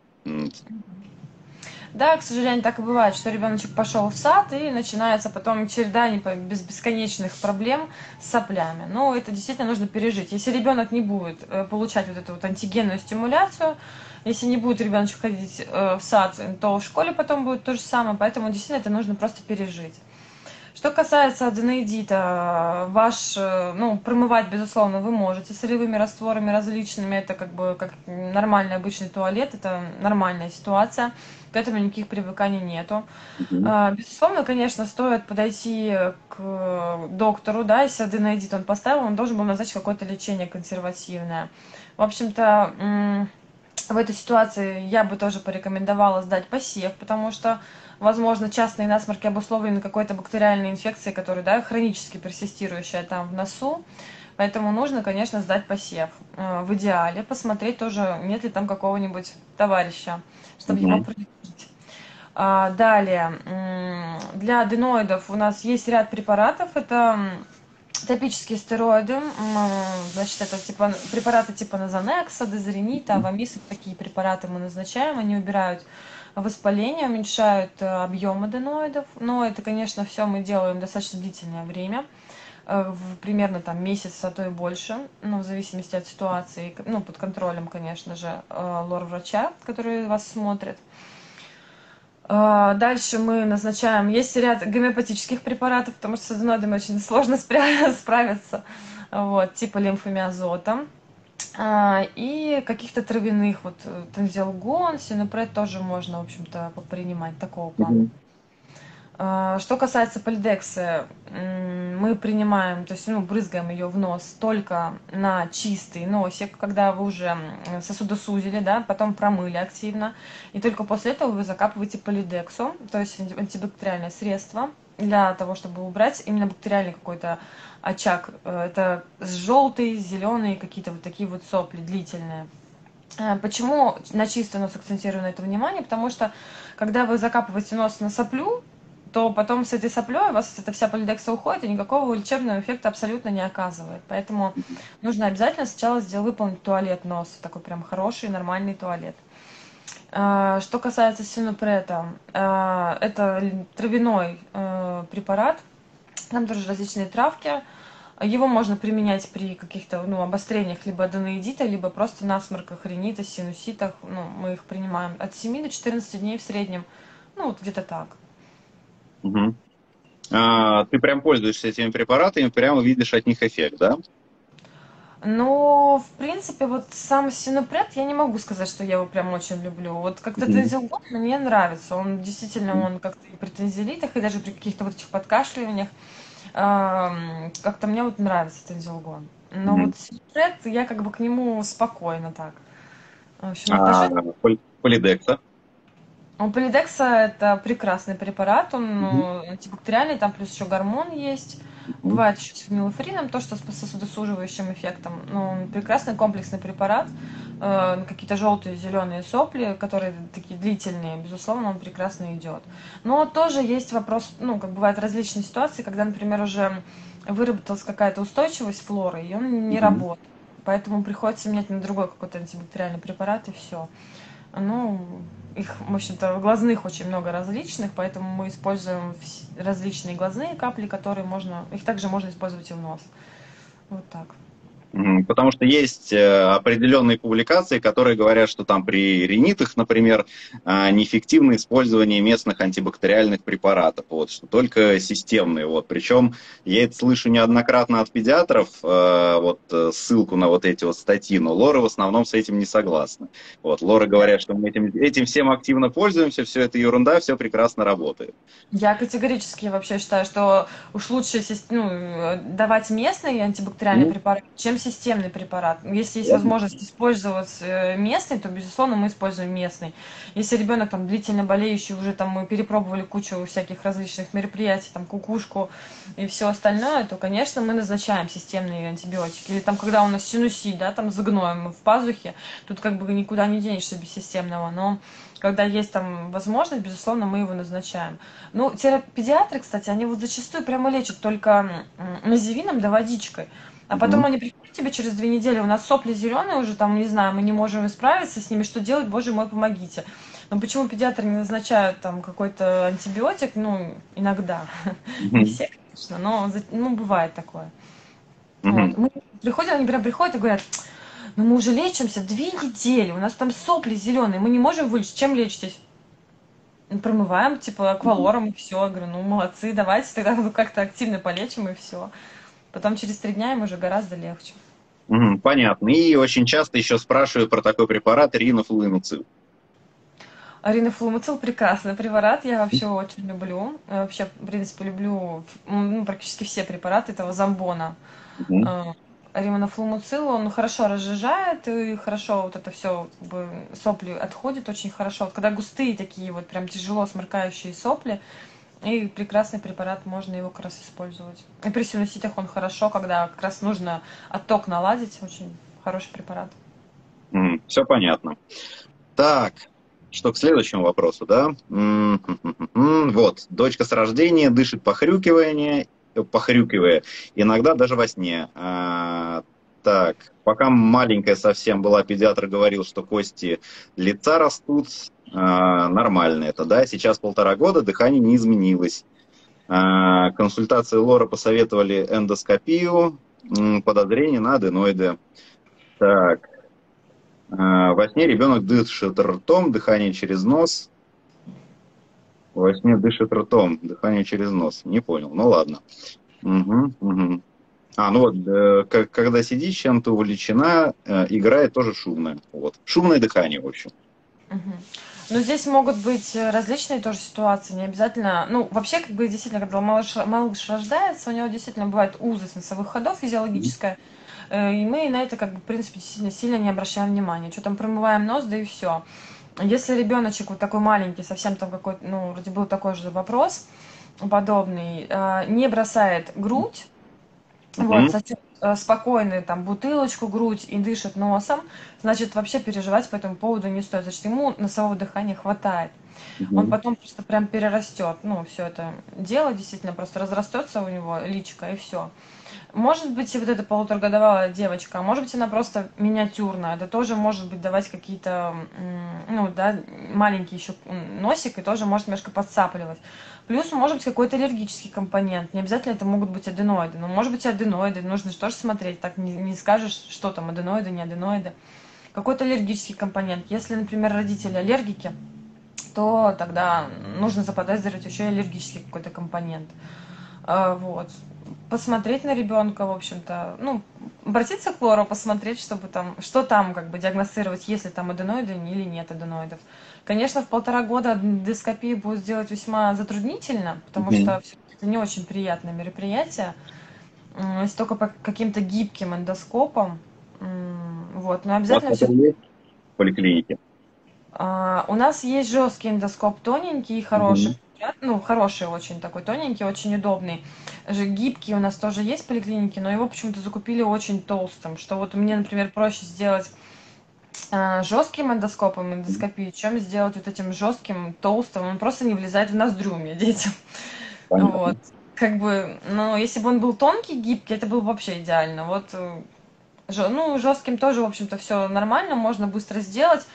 Да, к сожалению, так и бывает, что ребеночек пошел в сад и начинается потом череда без бесконечных проблем с соплями. Но это действительно нужно пережить. Если ребенок не будет э, получать вот эту вот антигенную стимуляцию, если не будет ребеночек ходить э, в сад, то в школе потом будет то же самое. Поэтому действительно это нужно просто пережить. Что касается аденоидита, ваш, э, ну, промывать, безусловно, вы можете солевыми растворами различными, это как бы как нормальный обычный туалет, это нормальная ситуация, к этому никаких привыканий нету. Mm-hmm. Безусловно, конечно, стоит подойти к доктору, да, если аденоидит он поставил, он должен был назначить какое-то лечение консервативное. В общем-то, в этой ситуации я бы тоже порекомендовала сдать посев, потому что возможно, частные насморки обусловлены какой-то бактериальной инфекцией, которая, да, хронически персистирующая там в носу. Поэтому нужно, конечно, сдать посев. Э, в идеале посмотреть тоже, нет ли там какого-нибудь товарища, чтобы mm-hmm. его продержать. А, далее, для аденоидов у нас есть ряд препаратов. Это топические стероиды, значит, это типа препараты типа Назанекса, Дезеренита, Авамис, такие препараты мы назначаем, они убирают воспаление, уменьшают э, объем аденоидов. Но это, конечно, все мы делаем достаточно длительное время, э, примерно там месяц, а то и больше, ну, в зависимости от ситуации, ну, под контролем, конечно же, э, лор-врача, который вас смотрит. Дальше мы назначаем, есть ряд гомеопатических препаратов, потому что с аденоидами очень сложно справиться, вот, типа лимфомиазота. А, и каких-то травяных, вот э, танзелгон, синопред тоже можно, в общем-то, принимать такого плана. А, что касается полидексы, мы принимаем, то есть ну, брызгаем ее в нос только на чистый носик, когда вы уже сосуды сузили, да, потом промыли активно, и только после этого вы закапываете полидексу, то есть антибактериальное средство для того, чтобы убрать именно бактериальный какой-то очаг. Э, это желтые, зеленые какие-то вот такие вот сопли длительные. Э, почему на чистый нос акцентирую на это внимание? Потому что, когда вы закапываете нос на соплю, то потом с этой соплей у вас эта вся полидекса уходит, и никакого лечебного эффекта абсолютно не оказывает. Поэтому нужно обязательно сначала сделать, выполнить туалет носа, такой прям хороший, нормальный туалет. Э, что касается синупрета, это травяной препарат, там тоже различные травки, Его можно применять при каких-то ну, обострениях либо аденоидита, либо просто насморках, ринитах, синуситах. Ну, мы их принимаем от 7 до 14 дней в среднем. Ну, вот где-то так. Угу. А, ты прям пользуешься этими препаратами, прямо видишь от них эффект, да? Ну, в принципе, вот сам синопред, я не могу сказать, что я его прям очень люблю. Вот как-то тензилгон мне нравится. Он действительно, он как-то и при тензилитах, и даже при каких-то вот этих подкашливаниях, как-то мне вот нравится тензилгон. Но вот синопред, я как бы к нему спокойно так. В общем, а, полидекса? У полидекса это прекрасный препарат, он угу. антибактериальный, там плюс еще гормон есть. Бывает еще с фенилэфрином, то, что с сосудосуживающим эффектом. Ну, прекрасный комплексный препарат. Э, какие-то желтые, зеленые сопли, которые такие длительные, безусловно, он прекрасно идет. Но тоже есть вопрос, ну, как бывают различные ситуации, когда, например, уже выработалась какая-то устойчивость флоры, и он не mm-hmm. работает. Поэтому приходится менять на другой какой-то антибактериальный препарат, и все. Ну, их, в общем-то, глазных очень много различных, поэтому мы используем различные глазные капли, которые можно, их также можно использовать и в нос. Вот так. Потому что есть э, определенные публикации, которые говорят, что там при ринитах, например, а, неэффективно использование местных антибактериальных препаратов, вот, что только системные. Вот. Причем я это слышу неоднократно от педиатров, э, вот, э, ссылку на вот эти вот статьи, но лоры в основном с этим не согласны. Вот, лоры говорят, что мы этим, этим всем активно пользуемся, все это ерунда, все прекрасно работает. Я категорически вообще считаю, что уж лучше ну, давать местные антибактериальные mm. препараты, чем системный препарат. Если есть возможность использовать э, местный, то, безусловно, мы используем местный. Если ребенок там длительно болеющий, уже там мы перепробовали кучу всяких различных мероприятий, там кукушку и все остальное, то, конечно, мы назначаем системные антибиотики. Или там, когда у нас синусит, да, там загноем в пазухе, тут как бы никуда не денешься без системного, но когда есть там возможность, безусловно, мы его назначаем. Ну, педиатры, кстати, они вот зачастую прямо лечат только називином да водичкой. А потом mm-hmm. они приходят тебе через две недели, у нас сопли зеленые уже, там, не знаю, мы не можем справиться с ними, что делать, боже мой, помогите. Но почему педиатры не назначают там какой-то антибиотик, ну, иногда, mm-hmm. не все, конечно, но ну, бывает такое. Mm-hmm. Вот. Мы приходим, они прям приходят и говорят, ну мы уже лечимся две недели, у нас там сопли зеленые, мы не можем вылечить, чем лечитесь? Промываем, типа, аквалором, и все. Я говорю, ну молодцы, давайте тогда как-то активно полечим, и все. Потом через три дня им уже гораздо легче. Угу, понятно. И очень часто еще спрашивают про такой препарат ринофлумицил. Ринофлумицил прекрасный препарат, я вообще очень люблю. Вообще, в принципе, люблю ну, практически все препараты этого зомбона. Угу. Ринофлумицил, он хорошо разжижает и хорошо вот это все как бы, сопли отходит очень хорошо. Вот когда густые такие вот прям тяжело сморкающие сопли, и прекрасный препарат, можно его как раз использовать. И при синуситах он хорошо, когда как раз нужно отток наладить, очень хороший препарат. Mm, все понятно. Так, что к следующему вопросу, да? Mm-hmm. Вот, дочка с рождения дышит похрюкивание, похрюкивая, иногда даже во сне. А, так, пока маленькая совсем была, педиатр говорил, что кости лица растут, нормально это, да. Сейчас полтора года, дыхание не изменилось. А, консультации Лора посоветовали эндоскопию, подозрение на аденоиды. Так, а, во сне ребенок дышит ртом, дыхание через нос. Во сне дышит ртом, дыхание через нос. Не понял, ну ладно. Угу, угу. А, ну вот, э, когда сидишь чем-то увлечена, э, играет тоже шумное. Вот. Шумное дыхание, в общем. Угу. Ну, здесь могут быть различные тоже ситуации, не обязательно... Ну, вообще, как бы, действительно, когда малыш, малыш рождается, у него действительно бывает узость носовых ходов физиологическая, э, и мы на это, как бы, в принципе, сильно, сильно не обращаем внимания. Что там, промываем нос, да и все. Если ребеночек вот такой маленький, совсем там какой-то, ну, вроде был такой же вопрос подобный, не бросает грудь, Mm-hmm. Вот, э, спокойно там бутылочку, грудь и дышит носом, значит, вообще переживать по этому поводу не стоит. Значит, ему носового дыхания хватает. Угу. Он потом просто прям перерастет, ну, все это дело действительно просто разрастется у него личка и все. Может быть, и вот эта полуторагодовалая девочка, а может быть, она просто миниатюрная. Это тоже может быть давать какие-то, ну, да, маленький еще носик и тоже может немножко подцапливать. Плюс может быть какой-то аллергический компонент. Не обязательно это могут быть аденоиды. Но может быть аденоиды. Нужно же тоже смотреть. Так не, не скажешь, что там аденоиды, не аденоиды. Какой-то аллергический компонент. Если, например, родители аллергики, то тогда нужно заподозрить еще аллергический какой-то компонент. А, вот посмотреть на ребенка, в общем-то, ну, обратиться к лору, посмотреть, чтобы там, что там, как бы диагностировать, есть ли там аденоиды или нет аденоидов. Конечно, в полтора года эндоскопию будет сделать весьма затруднительно, потому mm-hmm. что это не очень приятное мероприятие. Если только по каким-то гибким эндоскопам, вот, но обязательно... У вас все... есть в поликлинике? А, у нас есть жесткий эндоскоп, тоненький и хороший. Mm-hmm ну, хороший очень такой, тоненький, очень удобный. Гибкий у нас тоже есть в поликлинике, но его почему-то закупили очень толстым, что вот мне, например, проще сделать жестким эндоскопом эндоскопию, чем сделать вот этим жестким, толстым. Он просто не влезает в ноздрю меня детям. Понятно. Вот. Как бы, ну, если бы он был тонкий, гибкий, это было бы вообще идеально. Вот, э, ну, жестким тоже, в общем-то, все нормально, можно быстро сделать.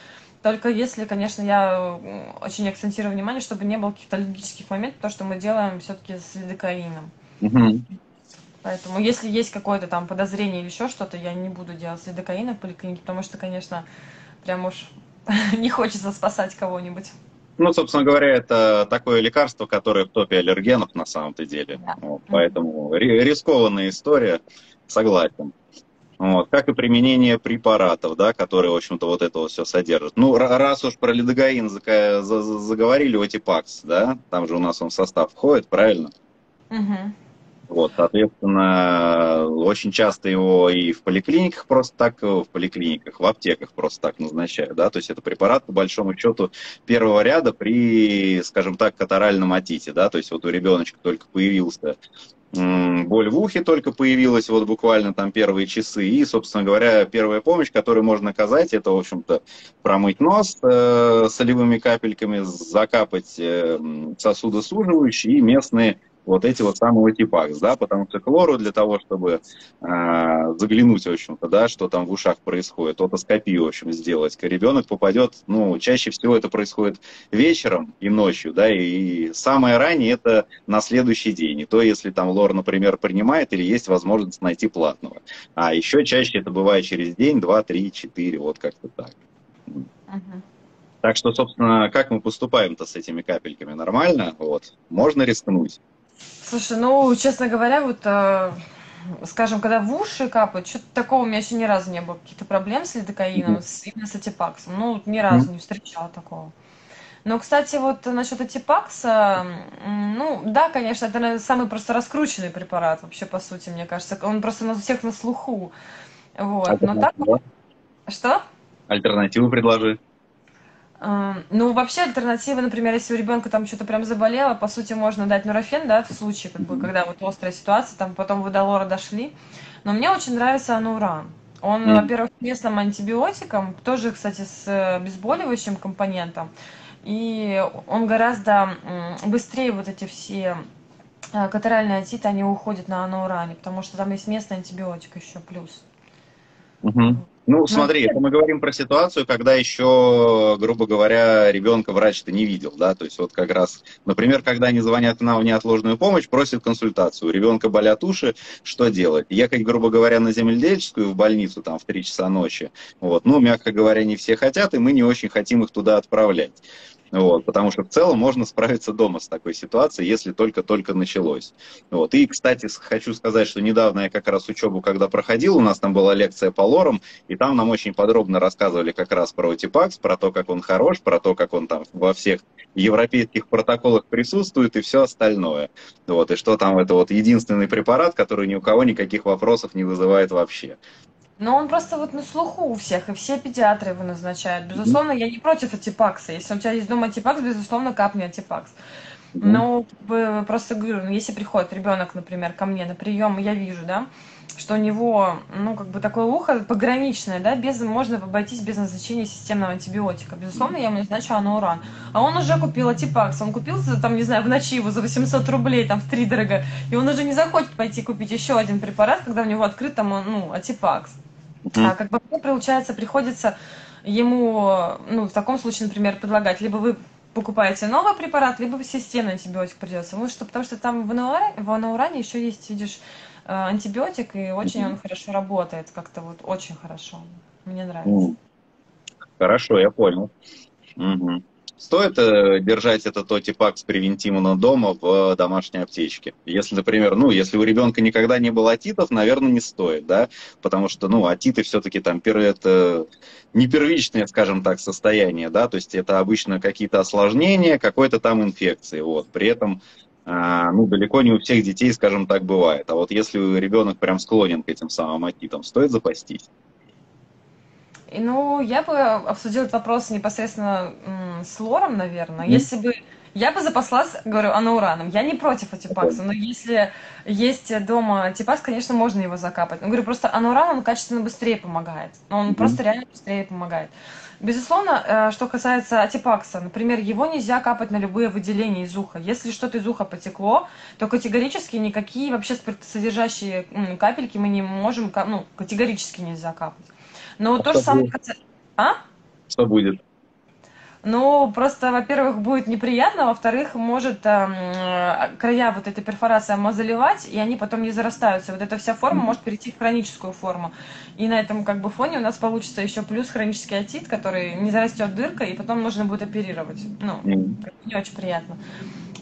Только если, конечно, я очень акцентирую внимание, чтобы не было каких-то аллергических моментов, то, что мы делаем все-таки с лидокаином. Угу. Поэтому, если есть какое-то там подозрение или еще что-то, я не буду делать с лидокаином в поликлинике, потому что, конечно, прям уж не хочется спасать кого-нибудь. Ну, собственно говоря, это такое лекарство, которое в топе аллергенов на самом-то деле. Да. Вот, поэтому рискованная история, согласен. Вот, как и применение препаратов, да, которые, в общем-то, вот это вот все содержат. Ну, раз уж про лидогоин заговорили, отипакс, да, там же у нас он в состав входит, правильно? Угу. Вот, соответственно, очень часто его и в поликлиниках просто так, в поликлиниках, в аптеках просто так назначают, да, то есть это препарат, по большому счету, первого ряда при, скажем так, катаральном отите, да, то есть вот у ребеночка только появился боль в ухе только появилась вот буквально там первые часы. И, собственно говоря, первая помощь, которую можно оказать, это, в общем-то, промыть нос э, солевыми капельками, закапать э, сосудосуживающие и местные вот эти вот самого типакс, да, потому что хлору для того, чтобы э, заглянуть, в общем-то, да, что там в ушах происходит, отоскопию, в общем, сделать, ребенок попадет, ну, чаще всего это происходит вечером и ночью, да, и, самое раннее это на следующий день, и то, если там лор, например, принимает или есть возможность найти платного, а еще чаще это бывает через день, два, три, четыре, вот как-то так. Uh-huh. Так что, собственно, как мы поступаем-то с этими капельками? Нормально? Вот. Можно рискнуть. Слушай, ну, честно говоря, вот, э, скажем, когда в уши капают, что-то такого у меня еще ни разу не было, каких-то проблем с лидокаином, mm-hmm. с, именно с атипаксом. Ну, ни разу mm-hmm. не встречала такого. Но, кстати, вот насчет атипакса, ну, да, конечно, это наверное, самый просто раскрученный препарат вообще, по сути, мне кажется. Он просто у всех на слуху. Вот. Но так... Что? Альтернативу предложи. Ну, вообще альтернатива, например, если у ребенка там что-то прям заболело, по сути, можно дать нурофен, да, в случае, как бы, когда вот острая ситуация, там потом вы до лора дошли. Но мне очень нравится ануран. Он, mm. во-первых, местным антибиотиком, тоже, кстати, с э, обезболивающим компонентом. И он гораздо быстрее вот эти все э, катаральные отиты, они уходят на ануране, потому что там есть местный антибиотик еще плюс. Угу. Ну, смотри, это мы говорим про ситуацию, когда еще, грубо говоря, ребенка врач-то не видел, да, то есть вот как раз, например, когда они звонят нам в неотложную помощь, просят консультацию, у ребенка болят уши, что делать? Ехать, грубо говоря, на земледельческую в больницу там в 3 часа ночи, вот, ну, мягко говоря, не все хотят, и мы не очень хотим их туда отправлять. Вот, потому что в целом можно справиться дома с такой ситуацией, если только-только началось. Вот. И, кстати, хочу сказать, что недавно я как раз учебу, когда проходил, у нас там была лекция по лорам, и там нам очень подробно рассказывали как раз про Утипакс, про то, как он хорош, про то, как он там во всех европейских протоколах присутствует и все остальное. Вот. И что там это вот единственный препарат, который ни у кого никаких вопросов не вызывает вообще. Но он просто вот на слуху у всех, и все педиатры его назначают. Безусловно, я не против антипакса. Если у тебя есть дома антипакс, безусловно, капни антипакс. Ну, просто говорю, ну, если приходит ребенок, например, ко мне на прием, и я вижу, да, что у него, ну, как бы такое ухо пограничное, да, без, можно обойтись без назначения системного антибиотика. Безусловно, я ему назначу анауран. А он уже купил атипакс, он купил, там, не знаю, в ночи его за 800 рублей, там, в три дорого, и он уже не захочет пойти купить еще один препарат, когда у него открыт там, ну, атипакс. А как бы, получается, приходится ему, ну, в таком случае, например, предлагать, либо вы покупаете новый препарат, либо системный антибиотик придется. Ну, что, потому что там в анауране, в анауране еще есть, видишь, э, антибиотик, и очень он хорошо работает, как-то вот очень хорошо. Мне нравится. Хорошо, я понял. Угу. Стоит э, держать этот отипакс превентивно дома в домашней аптечке? Если, например, ну, если у ребенка никогда не было атитов, наверное, не стоит, да, потому что, ну, атиты все-таки там, это не первичное, скажем так, состояние, да, то есть это обычно какие-то осложнения, какой-то там инфекции, вот, при этом а, ну, далеко не у всех детей, скажем так, бывает. А вот если ребенок прям склонен к этим самым атитам, стоит запастись? И, ну, я бы обсудила этот вопрос непосредственно с Лором, наверное. Mm-hmm. Если бы я бы запаслась, говорю, анаураном. Я не против атипакса, но если есть дома атипакс, конечно, можно его закапать. Но говорю, просто анауран, он качественно быстрее помогает. Он mm-hmm. просто реально быстрее помогает. Безусловно, э, что касается атипакса, например, его нельзя капать на любые выделения из уха. Если что-то из уха потекло, то категорически никакие вообще спиртосодержащие капельки мы не можем, ну, категорически нельзя капать. Но а то же самое... А? Что будет? Ну, просто, во-первых, будет неприятно, во-вторых, может э, края вот этой перфорации заливать, и они потом не зарастаются. Вот эта вся форма может перейти в хроническую форму. И на этом как бы фоне у нас получится еще плюс хронический отит, который не зарастет дырка, и потом нужно будет оперировать. Ну, не очень приятно.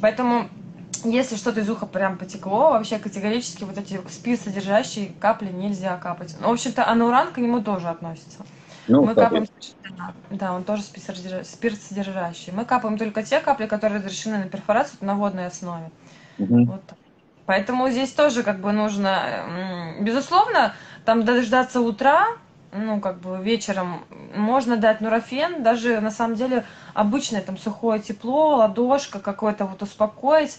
Поэтому если что-то из уха прям потекло, вообще категорически вот эти спирт содержащие капли нельзя капать. Ну, в общем-то, ануран к нему тоже относится. Ну, мы капаем, да, он тоже спирт содержащий. Мы капаем только те капли, которые разрешены на перфорацию на водной основе. Угу. Вот. Поэтому здесь тоже как бы нужно, безусловно, там дождаться утра, ну, как бы вечером можно дать нурофен, даже на самом деле обычное там сухое тепло, ладошка какое-то вот успокоить,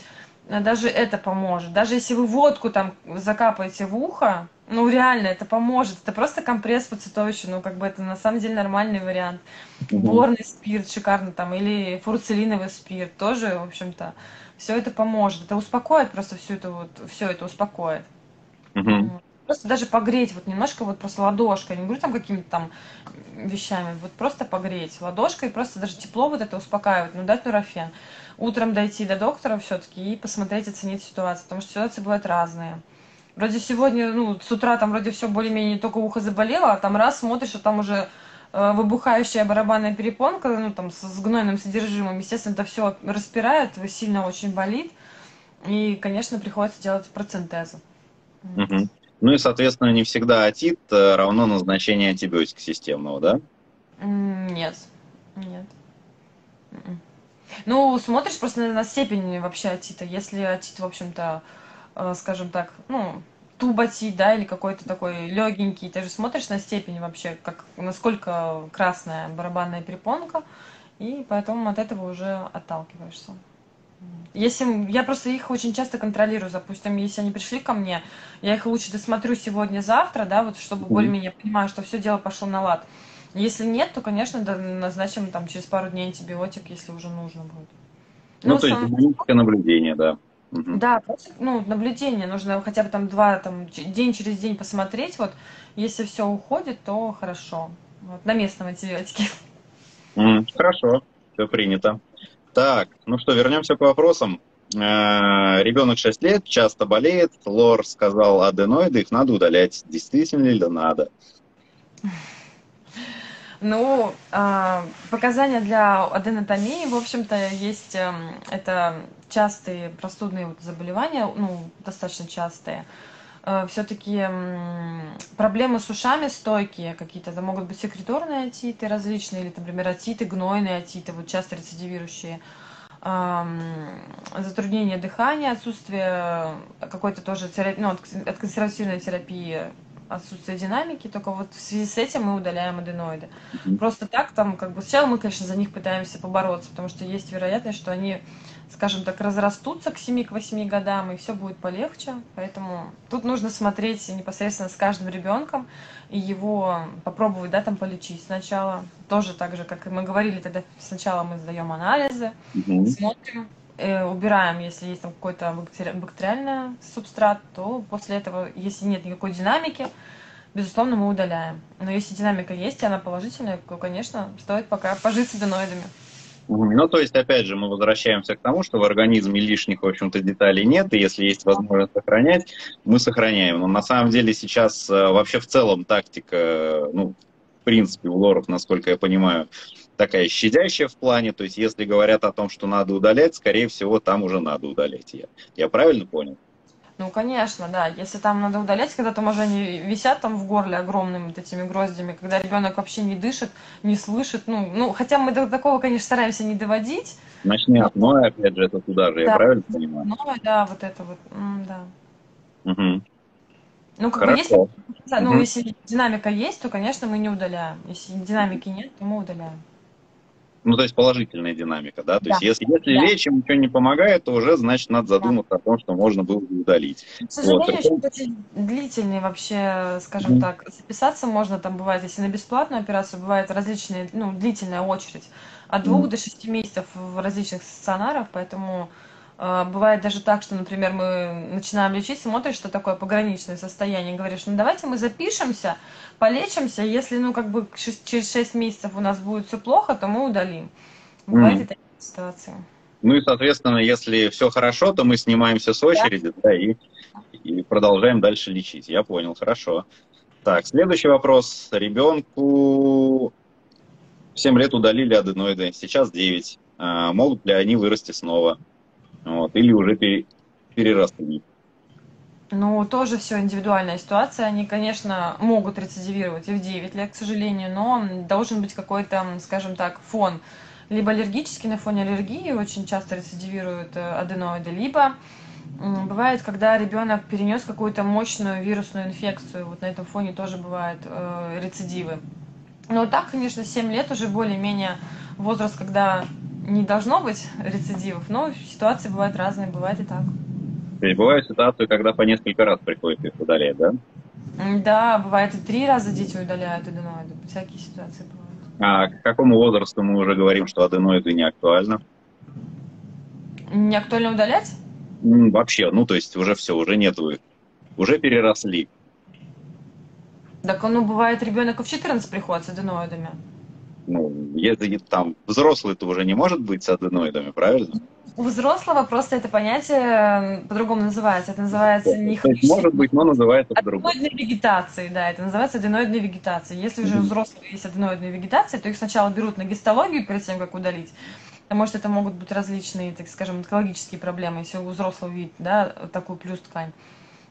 даже это поможет. Даже если вы водку там закапаете в ухо, ну реально это поможет. Это просто компресс по цветовищу, ну как бы это на самом деле нормальный вариант. Угу. Борный спирт шикарно там, или фурцелиновый спирт тоже, в общем-то, все это поможет. Это успокоит просто все это вот, все это успокоит. Угу. Просто даже погреть, вот немножко вот просто ладошкой, не говорю там какими-то там вещами, вот просто погреть ладошкой, просто даже тепло вот это успокаивает, ну дать нурофен утром дойти до доктора все-таки и посмотреть, оценить ситуацию, потому что ситуации бывают разные. Вроде сегодня, ну, с утра там вроде все более-менее только ухо заболело, а там раз смотришь, а там уже э, выбухающая барабанная перепонка, ну, там, с, гнойным содержимым, естественно, это все распирает, сильно очень болит, и, конечно, приходится делать процентезы. Угу. Ну и, соответственно, не всегда атит э, равно назначение антибиотика системного, да? Нет, нет. Ну, смотришь просто на степень вообще атита. Если атит, в общем-то, э, скажем так, ну, тубатит, да, или какой-то такой легенький, ты же смотришь на степень вообще, как, насколько красная барабанная перепонка, и поэтому от этого уже отталкиваешься. Если я просто их очень часто контролирую, допустим, если они пришли ко мне, я их лучше досмотрю сегодня-завтра, да, вот чтобы более-менее понимаю, что все дело пошло на лад. Если нет, то, конечно, да, назначим там через пару дней антибиотик, если уже нужно будет. Ну, ну то есть динамическое наблюдение, да. Угу. Да, просто, ну, наблюдение. Нужно хотя бы там два, там, день через день посмотреть. Вот, если все уходит, то хорошо. Вот, на местном антибиотике. Mm, хорошо, все принято. Так, ну что, вернемся к вопросам. Э, ребенок 6 лет, часто болеет. Лор сказал аденоиды, их надо удалять. Действительно ли надо? Ну, э, показания для аденотомии, в общем-то, есть, э, это частые простудные заболевания, ну, достаточно частые. Э, Все-таки проблемы с ушами стойкие какие-то, это могут быть секреторные отиты различные, или, например, отиты, гнойные отиты, вот часто рецидивирующие. Затруднение дыхания, отсутствие какой-то тоже терапии, ну, от консервативной терапии отсутствие динамики, только вот в связи с этим мы удаляем аденоиды. Mm-hmm. Просто так там, как бы, сначала мы, конечно, за них пытаемся побороться, потому что есть вероятность, что они скажем так, разрастутся к 7-8 годам, и все будет полегче. Поэтому тут нужно смотреть непосредственно с каждым ребенком и его попробовать, да, там полечить сначала. Тоже так же, как и мы говорили, тогда сначала мы сдаем анализы, Мгм. смотрим, э, убираем, если есть там какой-то бактери- бактериальный субстрат, то после этого, если нет никакой динамики, безусловно, мы удаляем. Но если динамика есть, и она положительная, то, конечно, стоит пока пожить с аденоидами. Ну, то есть, опять же, мы возвращаемся к тому, что в организме лишних, в общем-то, деталей нет, и если есть возможность сохранять, мы сохраняем. Но на самом деле сейчас э, вообще в целом тактика, э, ну, в принципе, у лоров, насколько я понимаю, такая щадящая в плане, то есть если говорят о том, что надо удалять, скорее всего, там уже надо удалять. Я, я правильно понял? Ну, конечно, да. Если там надо удалять, когда там уже они висят там в горле огромными вот этими гроздями, когда ребенок вообще не дышит, не слышит, ну, ну, хотя мы до такого, конечно, стараемся не доводить, Начнет, но, опять же, это туда же, я Да. правильно понимаю? но, да, вот это вот, да. Мгм. Ну, как бы, если, Хорошо. ну, Мгм. если динамика есть, то, конечно, мы не удаляем. Если динамики нет, то мы удаляем. Ну, то есть положительная динамика, да? То Да. есть если, если Да. лечим, ничего не помогает, то уже, значит, надо задуматься о том, что можно было бы удалить. К сожалению, Вот, счет очень длительный вообще, скажем Мгм. так. Записаться можно, там бывает, если на бесплатную операцию, бывает различные, ну, длительная очередь. От двух Мгм. до шести месяцев в различных стационарах, поэтому бывает даже так, что, например, мы начинаем лечить, смотришь, что такое пограничное состояние, говоришь, ну давайте мы запишемся, полечимся, если, ну, как бы через 6 месяцев у нас будет все плохо, то мы удалим. Бывают и такие ситуации. Ну и, соответственно, если все хорошо, то мы снимаемся с очереди, да, и, и продолжаем дальше лечить. Я понял, хорошо. Так, следующий вопрос. Ребенку 7 лет удалили аденоиды, сейчас 9. А, могут ли они вырасти снова? Вот, или уже пере- переросли? Ну, тоже все индивидуальная ситуация. Они, конечно, могут рецидивировать и в 9 лет, к сожалению, но должен быть какой-то, скажем так, фон. Либо аллергический на фоне аллергии, очень часто рецидивируют э, аденоиды, либо бывает, когда ребенок перенес какую-то мощную вирусную инфекцию, вот на этом фоне тоже бывают э, рецидивы. Но так, конечно, 7 лет уже более-менее возраст, когда не должно быть рецидивов, но ситуации бывают разные, бывает и так. То есть бывают ситуации, когда по несколько раз приходится их удалять, да? Да, бывает и три раза дети удаляют аденоиды. Всякие ситуации бывают. А к какому возрасту мы уже говорим, что аденоиды не актуально? Не актуально удалять? Вообще, ну то есть уже все, уже нету их. Уже переросли. Так, ну, бывает, ребенок в 14 приходит с аденоидами. Ну, если там взрослый-то уже не может быть с аденоидами, правильно? У взрослого просто это понятие по-другому называется. Это называется не То есть может быть, но называется по-другому. Аденоидной вегетацией, да, это называется аденоидной вегетацией. Если уже у взрослого есть аденоидная вегетация, то их сначала берут на гистологию перед тем, как удалить. Потому что это могут быть различные, так скажем, онкологические проблемы, если у взрослого видеть, да, такую плюс ткань.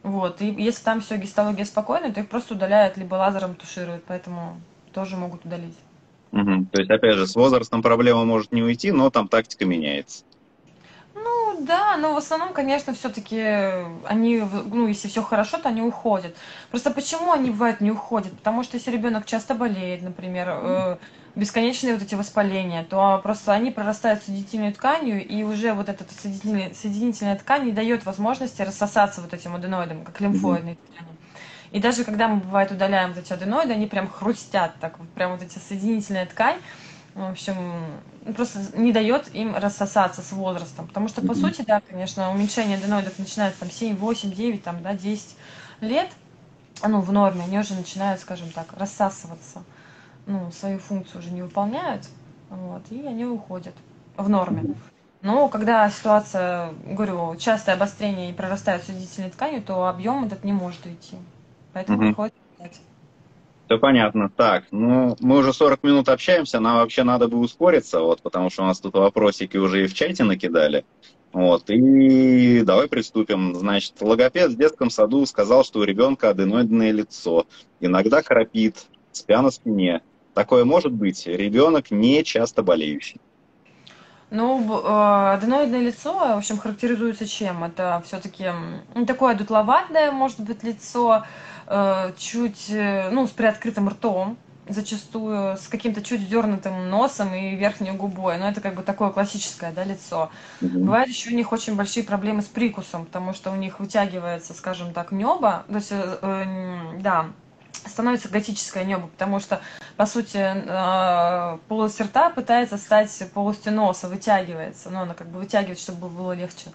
Вот, и если там все гистология спокойная, то их просто удаляют, либо лазером тушируют, поэтому тоже могут удалить. Мгм. То есть, опять же, с возрастом проблема может не уйти, но там тактика меняется. Ну да, но в основном, конечно, все-таки они, ну, если все хорошо, то они уходят. Просто почему они бывают не уходят? Потому что если ребенок часто болеет, например, э, бесконечные вот эти воспаления, то просто они прорастают соединительной тканью, и уже вот эта соединительная, соединительная ткань не дает возможности рассосаться вот этим аденоидом, как лимфоидной ткани. И даже когда мы, бывает, удаляем вот эти аденоиды, они прям хрустят, так вот, прям вот эти соединительная ткань, в общем, ну, просто не дает им рассосаться с возрастом. Потому что, по сути, да, конечно, уменьшение аденоидов начинается там 7, 8, 9, там, да, 10 лет, ну, в норме, они уже начинают, скажем так, рассасываться, ну, свою функцию уже не выполняют, вот, и они уходят в норме. Но когда ситуация, говорю, частое обострение и прорастает соединительной тканью, то объем этот не может уйти. Поэтому Мгм. приходится. Все понятно. Так, ну, мы уже 40 минут общаемся, нам вообще надо бы ускориться, вот, потому что у нас тут вопросики уже и в чате накидали. Вот, и давай приступим. Значит, логопед в детском саду сказал, что у ребенка аденоидное лицо. Иногда храпит, спя на спине. Такое может быть. Ребенок не часто болеющий. Ну, э, аденоидное лицо, в общем, характеризуется чем? Это все-таки такое дутловатое, может быть, лицо, чуть, э, ну, с приоткрытым ртом, зачастую с каким-то чуть вдернутым носом и верхней губой. Но это как бы такое классическое да, лицо. Угу. Бывает еще у них очень большие проблемы с прикусом, потому что у них вытягивается, скажем так, небо. То есть, э, э, да, становится готическое небо, потому что, по сути, э, полость рта пытается стать полостью носа, вытягивается, но она как бы вытягивает, чтобы было легче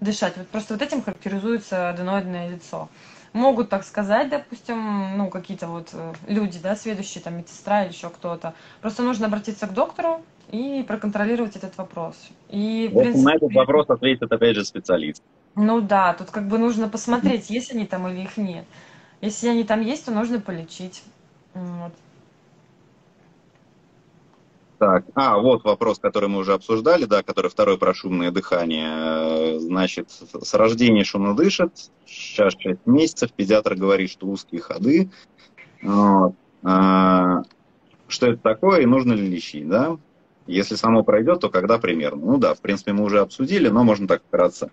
дышать. Вот просто вот этим характеризуется аденоидное лицо. Могут так сказать, допустим, ну, какие-то вот э, люди, да, следующие, там, медсестра или еще кто-то. Просто нужно обратиться к доктору и проконтролировать этот вопрос. И, в принципе, на этот вопрос ответит, опять же, специалист. Ну да, тут как бы нужно посмотреть, есть они там или их нет. Если они там есть, то нужно полечить. Вот. Так, а, вот вопрос, который мы уже обсуждали, да, который второй про шумное дыхание. Значит, с рождения шумно дышит, сейчас 6 месяцев, педиатр говорит, что узкие ходы. Вот. А, что это такое и нужно ли лечить, да? Если само пройдет, то когда примерно? Ну да, в принципе, мы уже обсудили, но можно так вкратце.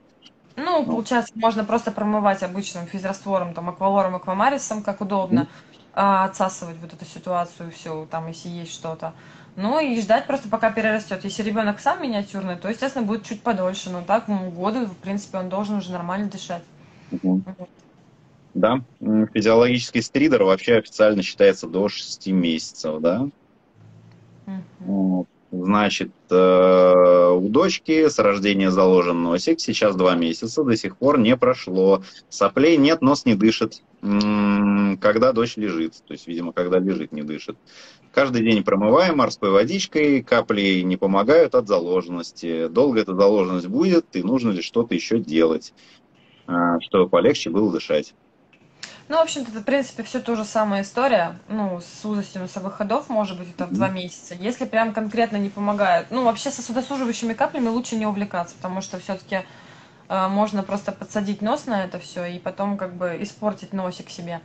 Ну, получается, можно просто промывать обычным физраствором, там, аквалором, аквамарисом, как удобно, mm-hmm. отсасывать вот эту ситуацию, все, там, если есть что-то. Ну и ждать просто пока перерастет. Если ребенок сам миниатюрный, то, естественно, будет чуть подольше. Но так, ну, году, в принципе, он должен уже нормально дышать. Угу. Да, физиологический стридер вообще официально считается до 6 месяцев, да? Угу. Значит, э, у дочки с рождения заложен носик, сейчас два месяца, до сих пор не прошло. Соплей нет, нос не дышит, когда дочь лежит. То есть, видимо, когда лежит, не дышит. Каждый день промываем морской водичкой, капли не помогают от заложенности. Долго эта заложенность будет, и нужно ли что-то еще делать, э, чтобы полегче было дышать. Ну, в общем-то, в принципе, все то же самая история. Ну, с узостью носовых ходов, может быть, это в два месяца. Если прям конкретно не помогает. Ну, вообще, сосудосуживающими каплями лучше не увлекаться, потому что все-таки можно просто подсадить нос на это все и потом как бы испортить носик себе.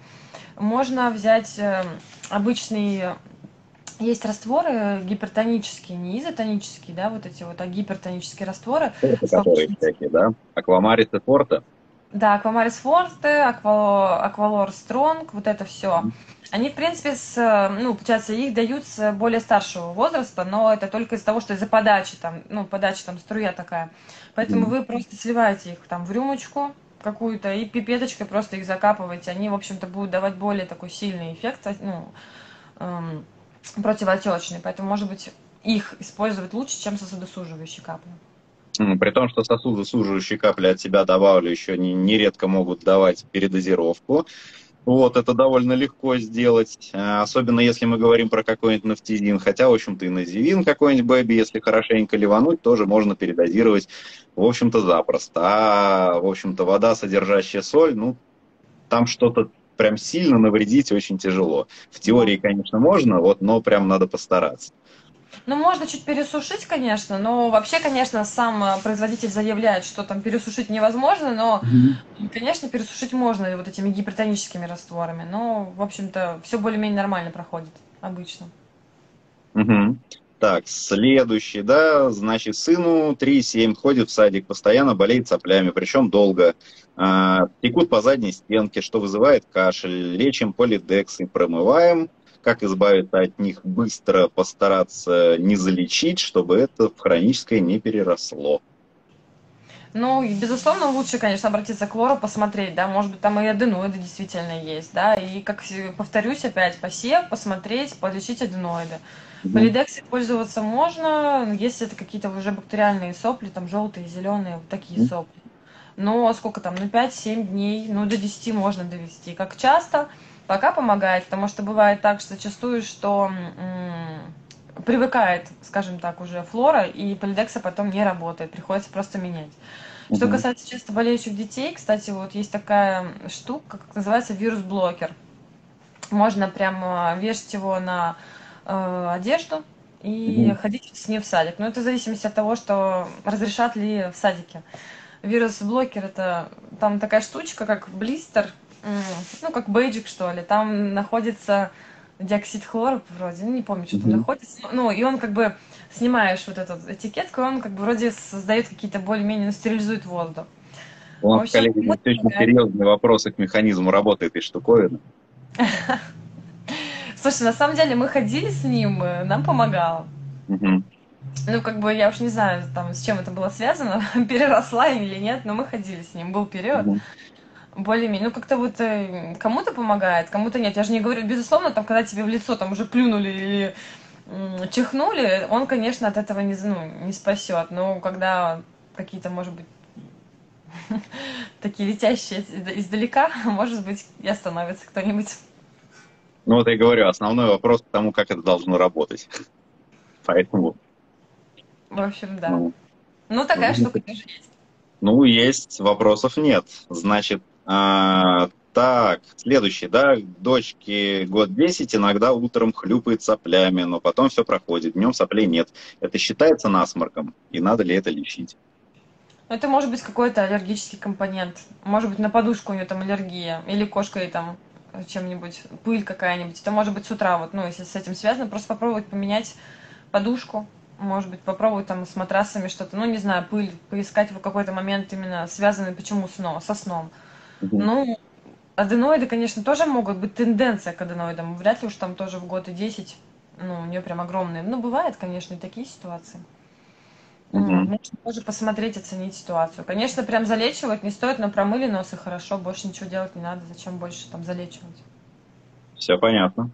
Можно взять э, обычный есть растворы гипертонические, не изотонические, да, вот эти вот, а гипертонические растворы. Это которые всякие, да? Аквамарис и форте. Да, Аквамарис Форте, Аквалор Стронг, вот это все. Они, в принципе, с, ну, получается, их дают с более старшего возраста, но это только из-за того, что из-за подачи там, ну, подачи там струя такая. Поэтому вы просто сливаете их там в рюмочку какую-то и пипеточкой просто их закапываете. Они, в общем-то, будут давать более такой сильный эффект, ну, эм, противоотечный. Поэтому, может быть, их использовать лучше, чем сосудосуживающие капли. При том, что сосудосуживающие капли от себя добавлю еще не, нередко могут давать передозировку. Вот, это довольно легко сделать, э, особенно если мы говорим про какой-нибудь нафтизин, хотя, в общем-то, и називин какой-нибудь бэби, если хорошенько ливануть, тоже можно передозировать, в общем-то, запросто. А, в общем-то, вода, содержащая соль, ну, там что-то прям сильно навредить очень тяжело. В теории, конечно, можно, вот, но прям надо постараться. Ну, можно чуть пересушить, конечно, но вообще, конечно, сам э, производитель заявляет, что там пересушить невозможно, но, mm-hmm. конечно, пересушить можно вот этими гипертоническими растворами. Но, в общем-то, все более-менее нормально проходит обычно. Угу. Так, следующий, да, значит, сыну 3,7, ходит в садик, постоянно болеет соплями, причем долго. А, текут по задней стенке, что вызывает кашель. Лечим полидексы, промываем, как избавиться от них быстро, постараться не залечить, чтобы это в хроническое не переросло. Ну, безусловно, лучше, конечно, обратиться к лору, посмотреть, да, может быть, там и аденоиды действительно есть, да, и, как повторюсь опять, посев, посмотреть, полечить аденоиды. Mm-hmm. Полидекси пользоваться можно, если это какие-то уже бактериальные сопли, там желтые, зеленые, вот такие mm-hmm. сопли. Но сколько там, ну 5-7 дней, ну до 10 можно довести. Как часто? Пока помогает, потому что бывает так, что зачастую, что привыкает, скажем так, уже флора, и полидекса потом не работает, приходится просто менять. Что касается часто болеющих детей, кстати, вот есть такая штука, как называется вирус-блокер. Можно прямо вешать его на э, одежду и угу. ходить с ним в садик. Но это в зависимости от того, что разрешат ли в садике. Вирус-блокер это там такая штучка, как блистер, ну, как бейджик, что ли. Там находится диоксид хлора вроде, ну, не помню, что там mm-hmm. находится. Ну, и он как бы снимаешь вот эту этикетку, и он как бы вроде создает какие-то более-менее, ну, стерилизует воздух. У нас, общем, коллеги, очень серьезные вопросы к механизму работы этой штуковины. Слушай, на самом деле мы ходили с ним, нам помогало. Мгм. Ну, как бы, я уж не знаю, там, с чем это было связано, переросла или нет, но мы ходили с ним, был период. Мгм. Более-менее, ну как-то вот э, кому-то помогает, кому-то нет. Я же не говорю, безусловно, там, когда тебе в лицо там уже плюнули или чихнули, он, конечно, от этого не, ну, не спасет. Но когда какие-то, может быть, такие летящие из- издалека, может быть, и остановится кто-нибудь. Ну вот я и говорю, основной вопрос к тому, как это должно работать. Поэтому, В общем, да. ну, Ну, такая ну, штука тоже есть. Ну, есть, вопросов нет. Значит, а, так, следующий, да, дочке год 10, иногда утром хлюпает соплями, но потом все проходит, днем соплей нет. Это считается насморком, и надо ли это лечить? Это может быть какой-то аллергический компонент. Может быть, на подушку у нее там аллергия. Или кошка ей там чем-нибудь, пыль какая-нибудь. Это может быть с утра, вот, ну, если с этим связано, просто попробовать поменять подушку. Может быть, попробовать там с матрасами что-то, ну, не знаю, пыль, поискать в какой-то момент именно связанный почему сно, со сном. Ну, аденоиды, конечно, тоже могут быть тенденция к аденоидам. Вряд ли уж там тоже в год и 10, ну, у нее прям огромные. Ну, бывают, конечно, и такие ситуации. Мгм. Можно тоже посмотреть, оценить ситуацию. Конечно, прям залечивать не стоит, но промыли нос и хорошо, больше ничего делать не надо. Зачем больше там залечивать? Все понятно.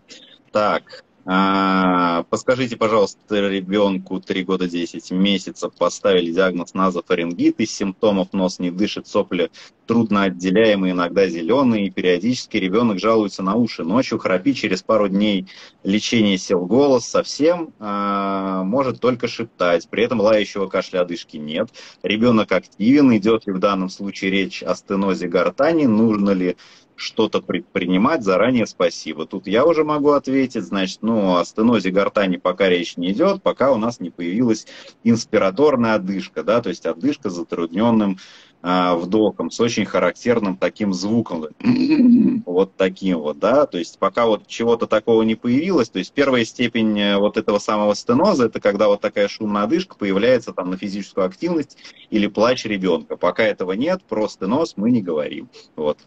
Так, а, подскажите, пожалуйста, ребенку 3 года 10 месяцев поставили диагноз назофарингит, из симптомов нос не дышит, сопли трудно отделяемые, иногда зеленые, и периодически ребенок жалуется на уши. Ночью храпит, через пару дней лечение сел голос совсем, а, может только шептать, при этом лающего кашля одышки нет. Ребенок активен, идет ли в данном случае речь о стенозе гортани, нужно ли что-то предпринимать, заранее спасибо. Тут я уже могу ответить, значит, ну, о стенозе гортани пока речь не идет, пока у нас не появилась инспираторная одышка, да, то есть одышка с затрудненным а, вдохом, с очень характерным таким звуком, вот таким вот, да, то есть пока вот чего-то такого не появилось, то есть первая степень э, вот этого самого стеноза, это когда вот такая шумная одышка появляется там на физическую активность или плач ребенка. Пока этого нет, про стеноз мы не говорим, вот.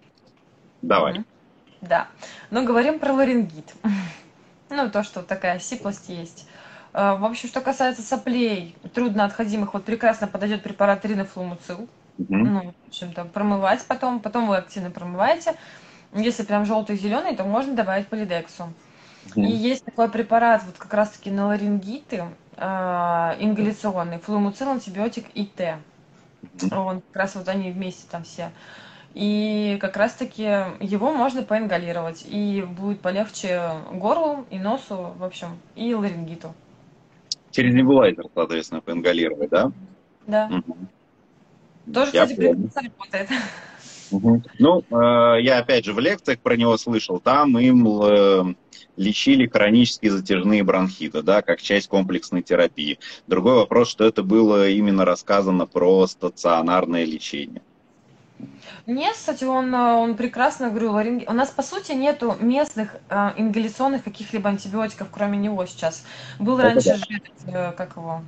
Давай. Да. Но говорим про ларингит. Ну, то, что такая сиплость есть. Э, В общем, что касается соплей, трудноотходимых, вот прекрасно подойдет препарат ринофлумуцил. Мгм. Ну, в общем-то, промывать потом, потом вы активно промываете. Если прям желтый зеленый, то можно добавить полидексу. И есть такой препарат, вот как раз-таки на ларингиты, э, ингаляционный, флумуцил, антибиотик и Т. Он как раз вот они вместе там все. И как раз-таки его можно поингалировать, и будет полегче горлу и носу, в общем, и ларингиту. Через небулайзер, соответственно, поингалировать, да? Да. Мгм. Тоже, Я кстати, прекрасно работает. Мгм. Ну, э, я опять же в лекциях про него слышал, там им э, лечили хронические затяжные бронхиты, да, как часть комплексной терапии. Другой вопрос, что это было именно рассказано про стационарное лечение. Нет, кстати, он, э, он прекрасно, говорю, ларинги... У нас, по сути, нету местных э, ингаляционных каких-либо антибиотиков, кроме него сейчас. Был Это раньше да. же, э, как его,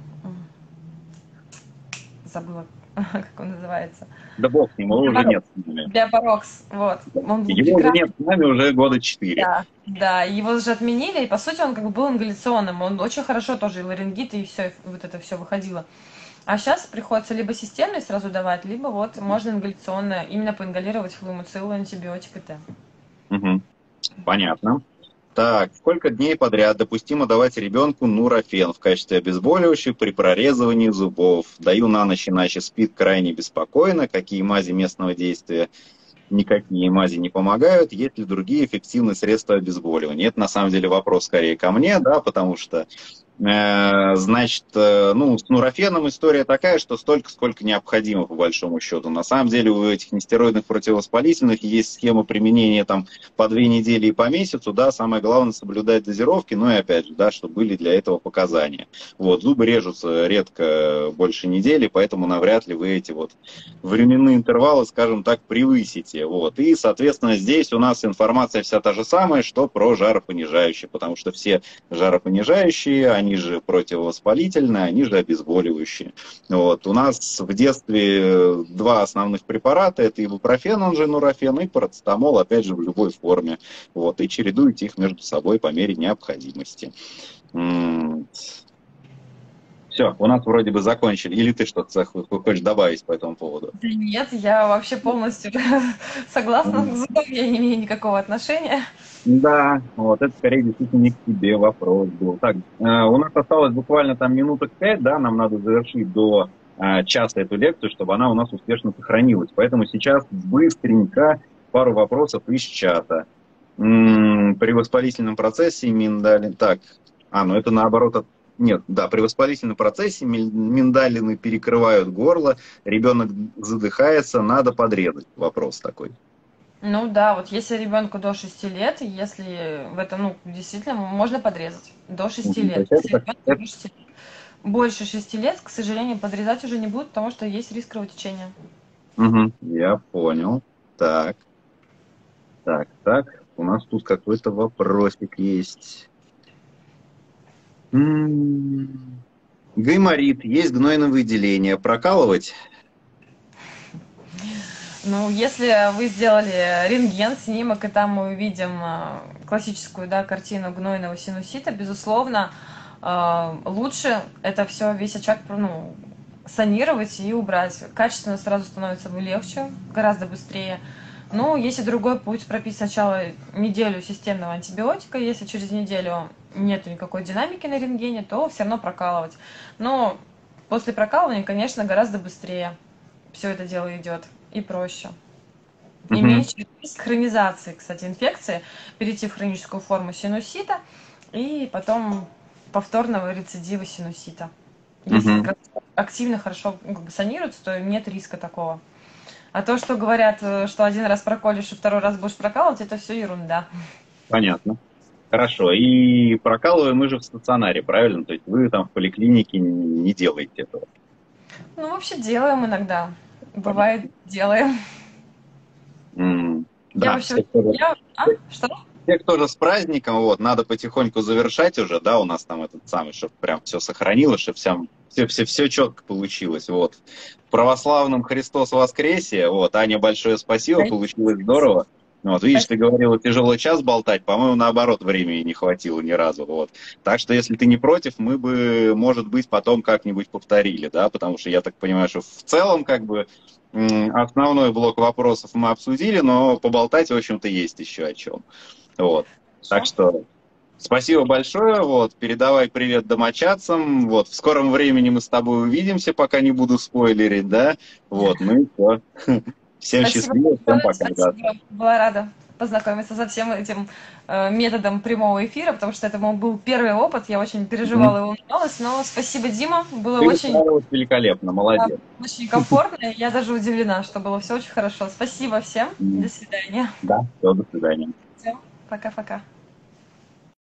забыла, как он называется. Да бог с ним, его уже нет с нами. Биоборокс, вот. Он Его уже прекрасный. нет с нами уже года четыре. Да, да, его же отменили, и по сути он как бы был ингаляционным. Он очень хорошо тоже и ларингит, и все, вот это все выходило. А сейчас приходится либо системный сразу давать, либо вот можно ингаляционно именно поингалировать флумуцил, антибиотик и Т. Мгм. Понятно. Так, сколько дней подряд допустимо давать ребенку нурофен в качестве обезболивающего при прорезывании зубов? Даю на ночь, иначе спит крайне беспокойно. Какие мази местного действия? Никакие мази не помогают. Есть ли другие эффективные средства обезболивания? Это на самом деле вопрос скорее ко мне, да, потому что Значит, э, ну, с нурофеном история такая, что столько, сколько необходимо, по большому счету. На самом деле у этих нестероидных противовоспалительных есть схема применения там по две недели и по месяцу, да, самое главное соблюдать дозировки, ну и опять же, да, чтобы были для этого показания. Вот, зубы режутся редко больше недели, поэтому навряд ли вы эти вот временные интервалы, скажем так, превысите. Вот. И, соответственно, здесь у нас информация вся та же самая, что про жаропонижающие, потому что все жаропонижающие, они они же противовоспалительные, они же обезболивающие. Вот. У нас в детстве два основных препарата, это ибупрофен, он же нурофен, и парацетамол, опять же, в любой форме. Вот. И чередуете их между собой по мере необходимости. Все, у нас вроде бы закончили. Или ты что-то хочешь добавить по этому поводу? Да нет, я вообще полностью согласна. К зубам я не имею никакого отношения. Да, вот это скорее действительно не к тебе вопрос был. Так, э, у нас осталось буквально там минуток пять, да, нам надо завершить до э, часа эту лекцию, чтобы она у нас успешно сохранилась. Поэтому сейчас быстренько пару вопросов из чата. М-м, при воспалительном процессе миндалин... Так, а, ну это наоборот от нет, да, при воспалительном процессе миндалины перекрывают горло, ребенок задыхается, надо подрезать. Вопрос такой. Ну да, вот если ребенку до 6 лет, если в этом, ну, действительно, можно подрезать. До 6 лет. Если это, это... 6 лет. Больше 6 лет, к сожалению, подрезать уже не будут, потому что есть риск кровотечения. Угу, я понял. Так. Так, так. У нас тут какой-то вопросик есть. Гайморит, есть гнойное выделение. Прокалывать? Ну, если вы сделали рентген, снимок, и там мы увидим э, классическую да, картину гнойного синусита, безусловно, э, лучше это все, весь очаг ну, санировать и убрать. Качественно сразу становится легче, гораздо быстрее. Ну, если другой путь пропить сначала неделю системного антибиотика, если через неделю нет никакой динамики на рентгене, то все равно прокалывать. Но после прокалывания, конечно, гораздо быстрее все это дело идет и проще. И меньше риск хронизации, кстати, инфекции, перейти в хроническую форму синусита и потом повторного рецидива синусита. Если угу. активно хорошо санируется, то нет риска такого. А то, что говорят, э, что один раз проколешь и второй раз будешь прокалывать, это все ерунда. Понятно. Хорошо. И прокалываем мы же в стационаре, правильно? То есть вы там в поликлинике не делаете этого? Ну, вообще делаем иногда. Бывает, Понятно. делаем. Mm, я да, вообще... Я... А? Что? Всех тоже с праздником, вот, надо потихоньку завершать уже, да, у нас там этот самый, чтобы прям все сохранилось, чтобы всем, все, все, все четко получилось, вот. Православным Христос воскресе, вот, Аня, большое спасибо, получилось здорово. Вот, видишь, ты говорила, тяжело час болтать, по-моему, наоборот, времени не хватило ни разу. Вот. Так что, если ты не против, мы бы, может быть, потом как-нибудь повторили, да, потому что я так понимаю, что в целом, как бы, основной блок вопросов мы обсудили, но поболтать, в общем-то, есть еще о чем. Вот. Так что спасибо большое. Вот, передавай привет домочадцам. Вот, в скором времени мы с тобой увидимся, пока не буду спойлерить, да. Вот, ну и все. Всем спасибо. счастливо, всем пока. Спасибо. Да. Была рада познакомиться со всем этим э, методом прямого эфира, потому что это мой был первый опыт, я очень переживала mm-hmm. и волновалась, но спасибо, Дима, было Ты очень... великолепно, молодец. Да, очень комфортно, я даже удивлена, что было все очень хорошо. Спасибо всем, mm-hmm. до свидания. Да, все, до свидания. Все, пока-пока.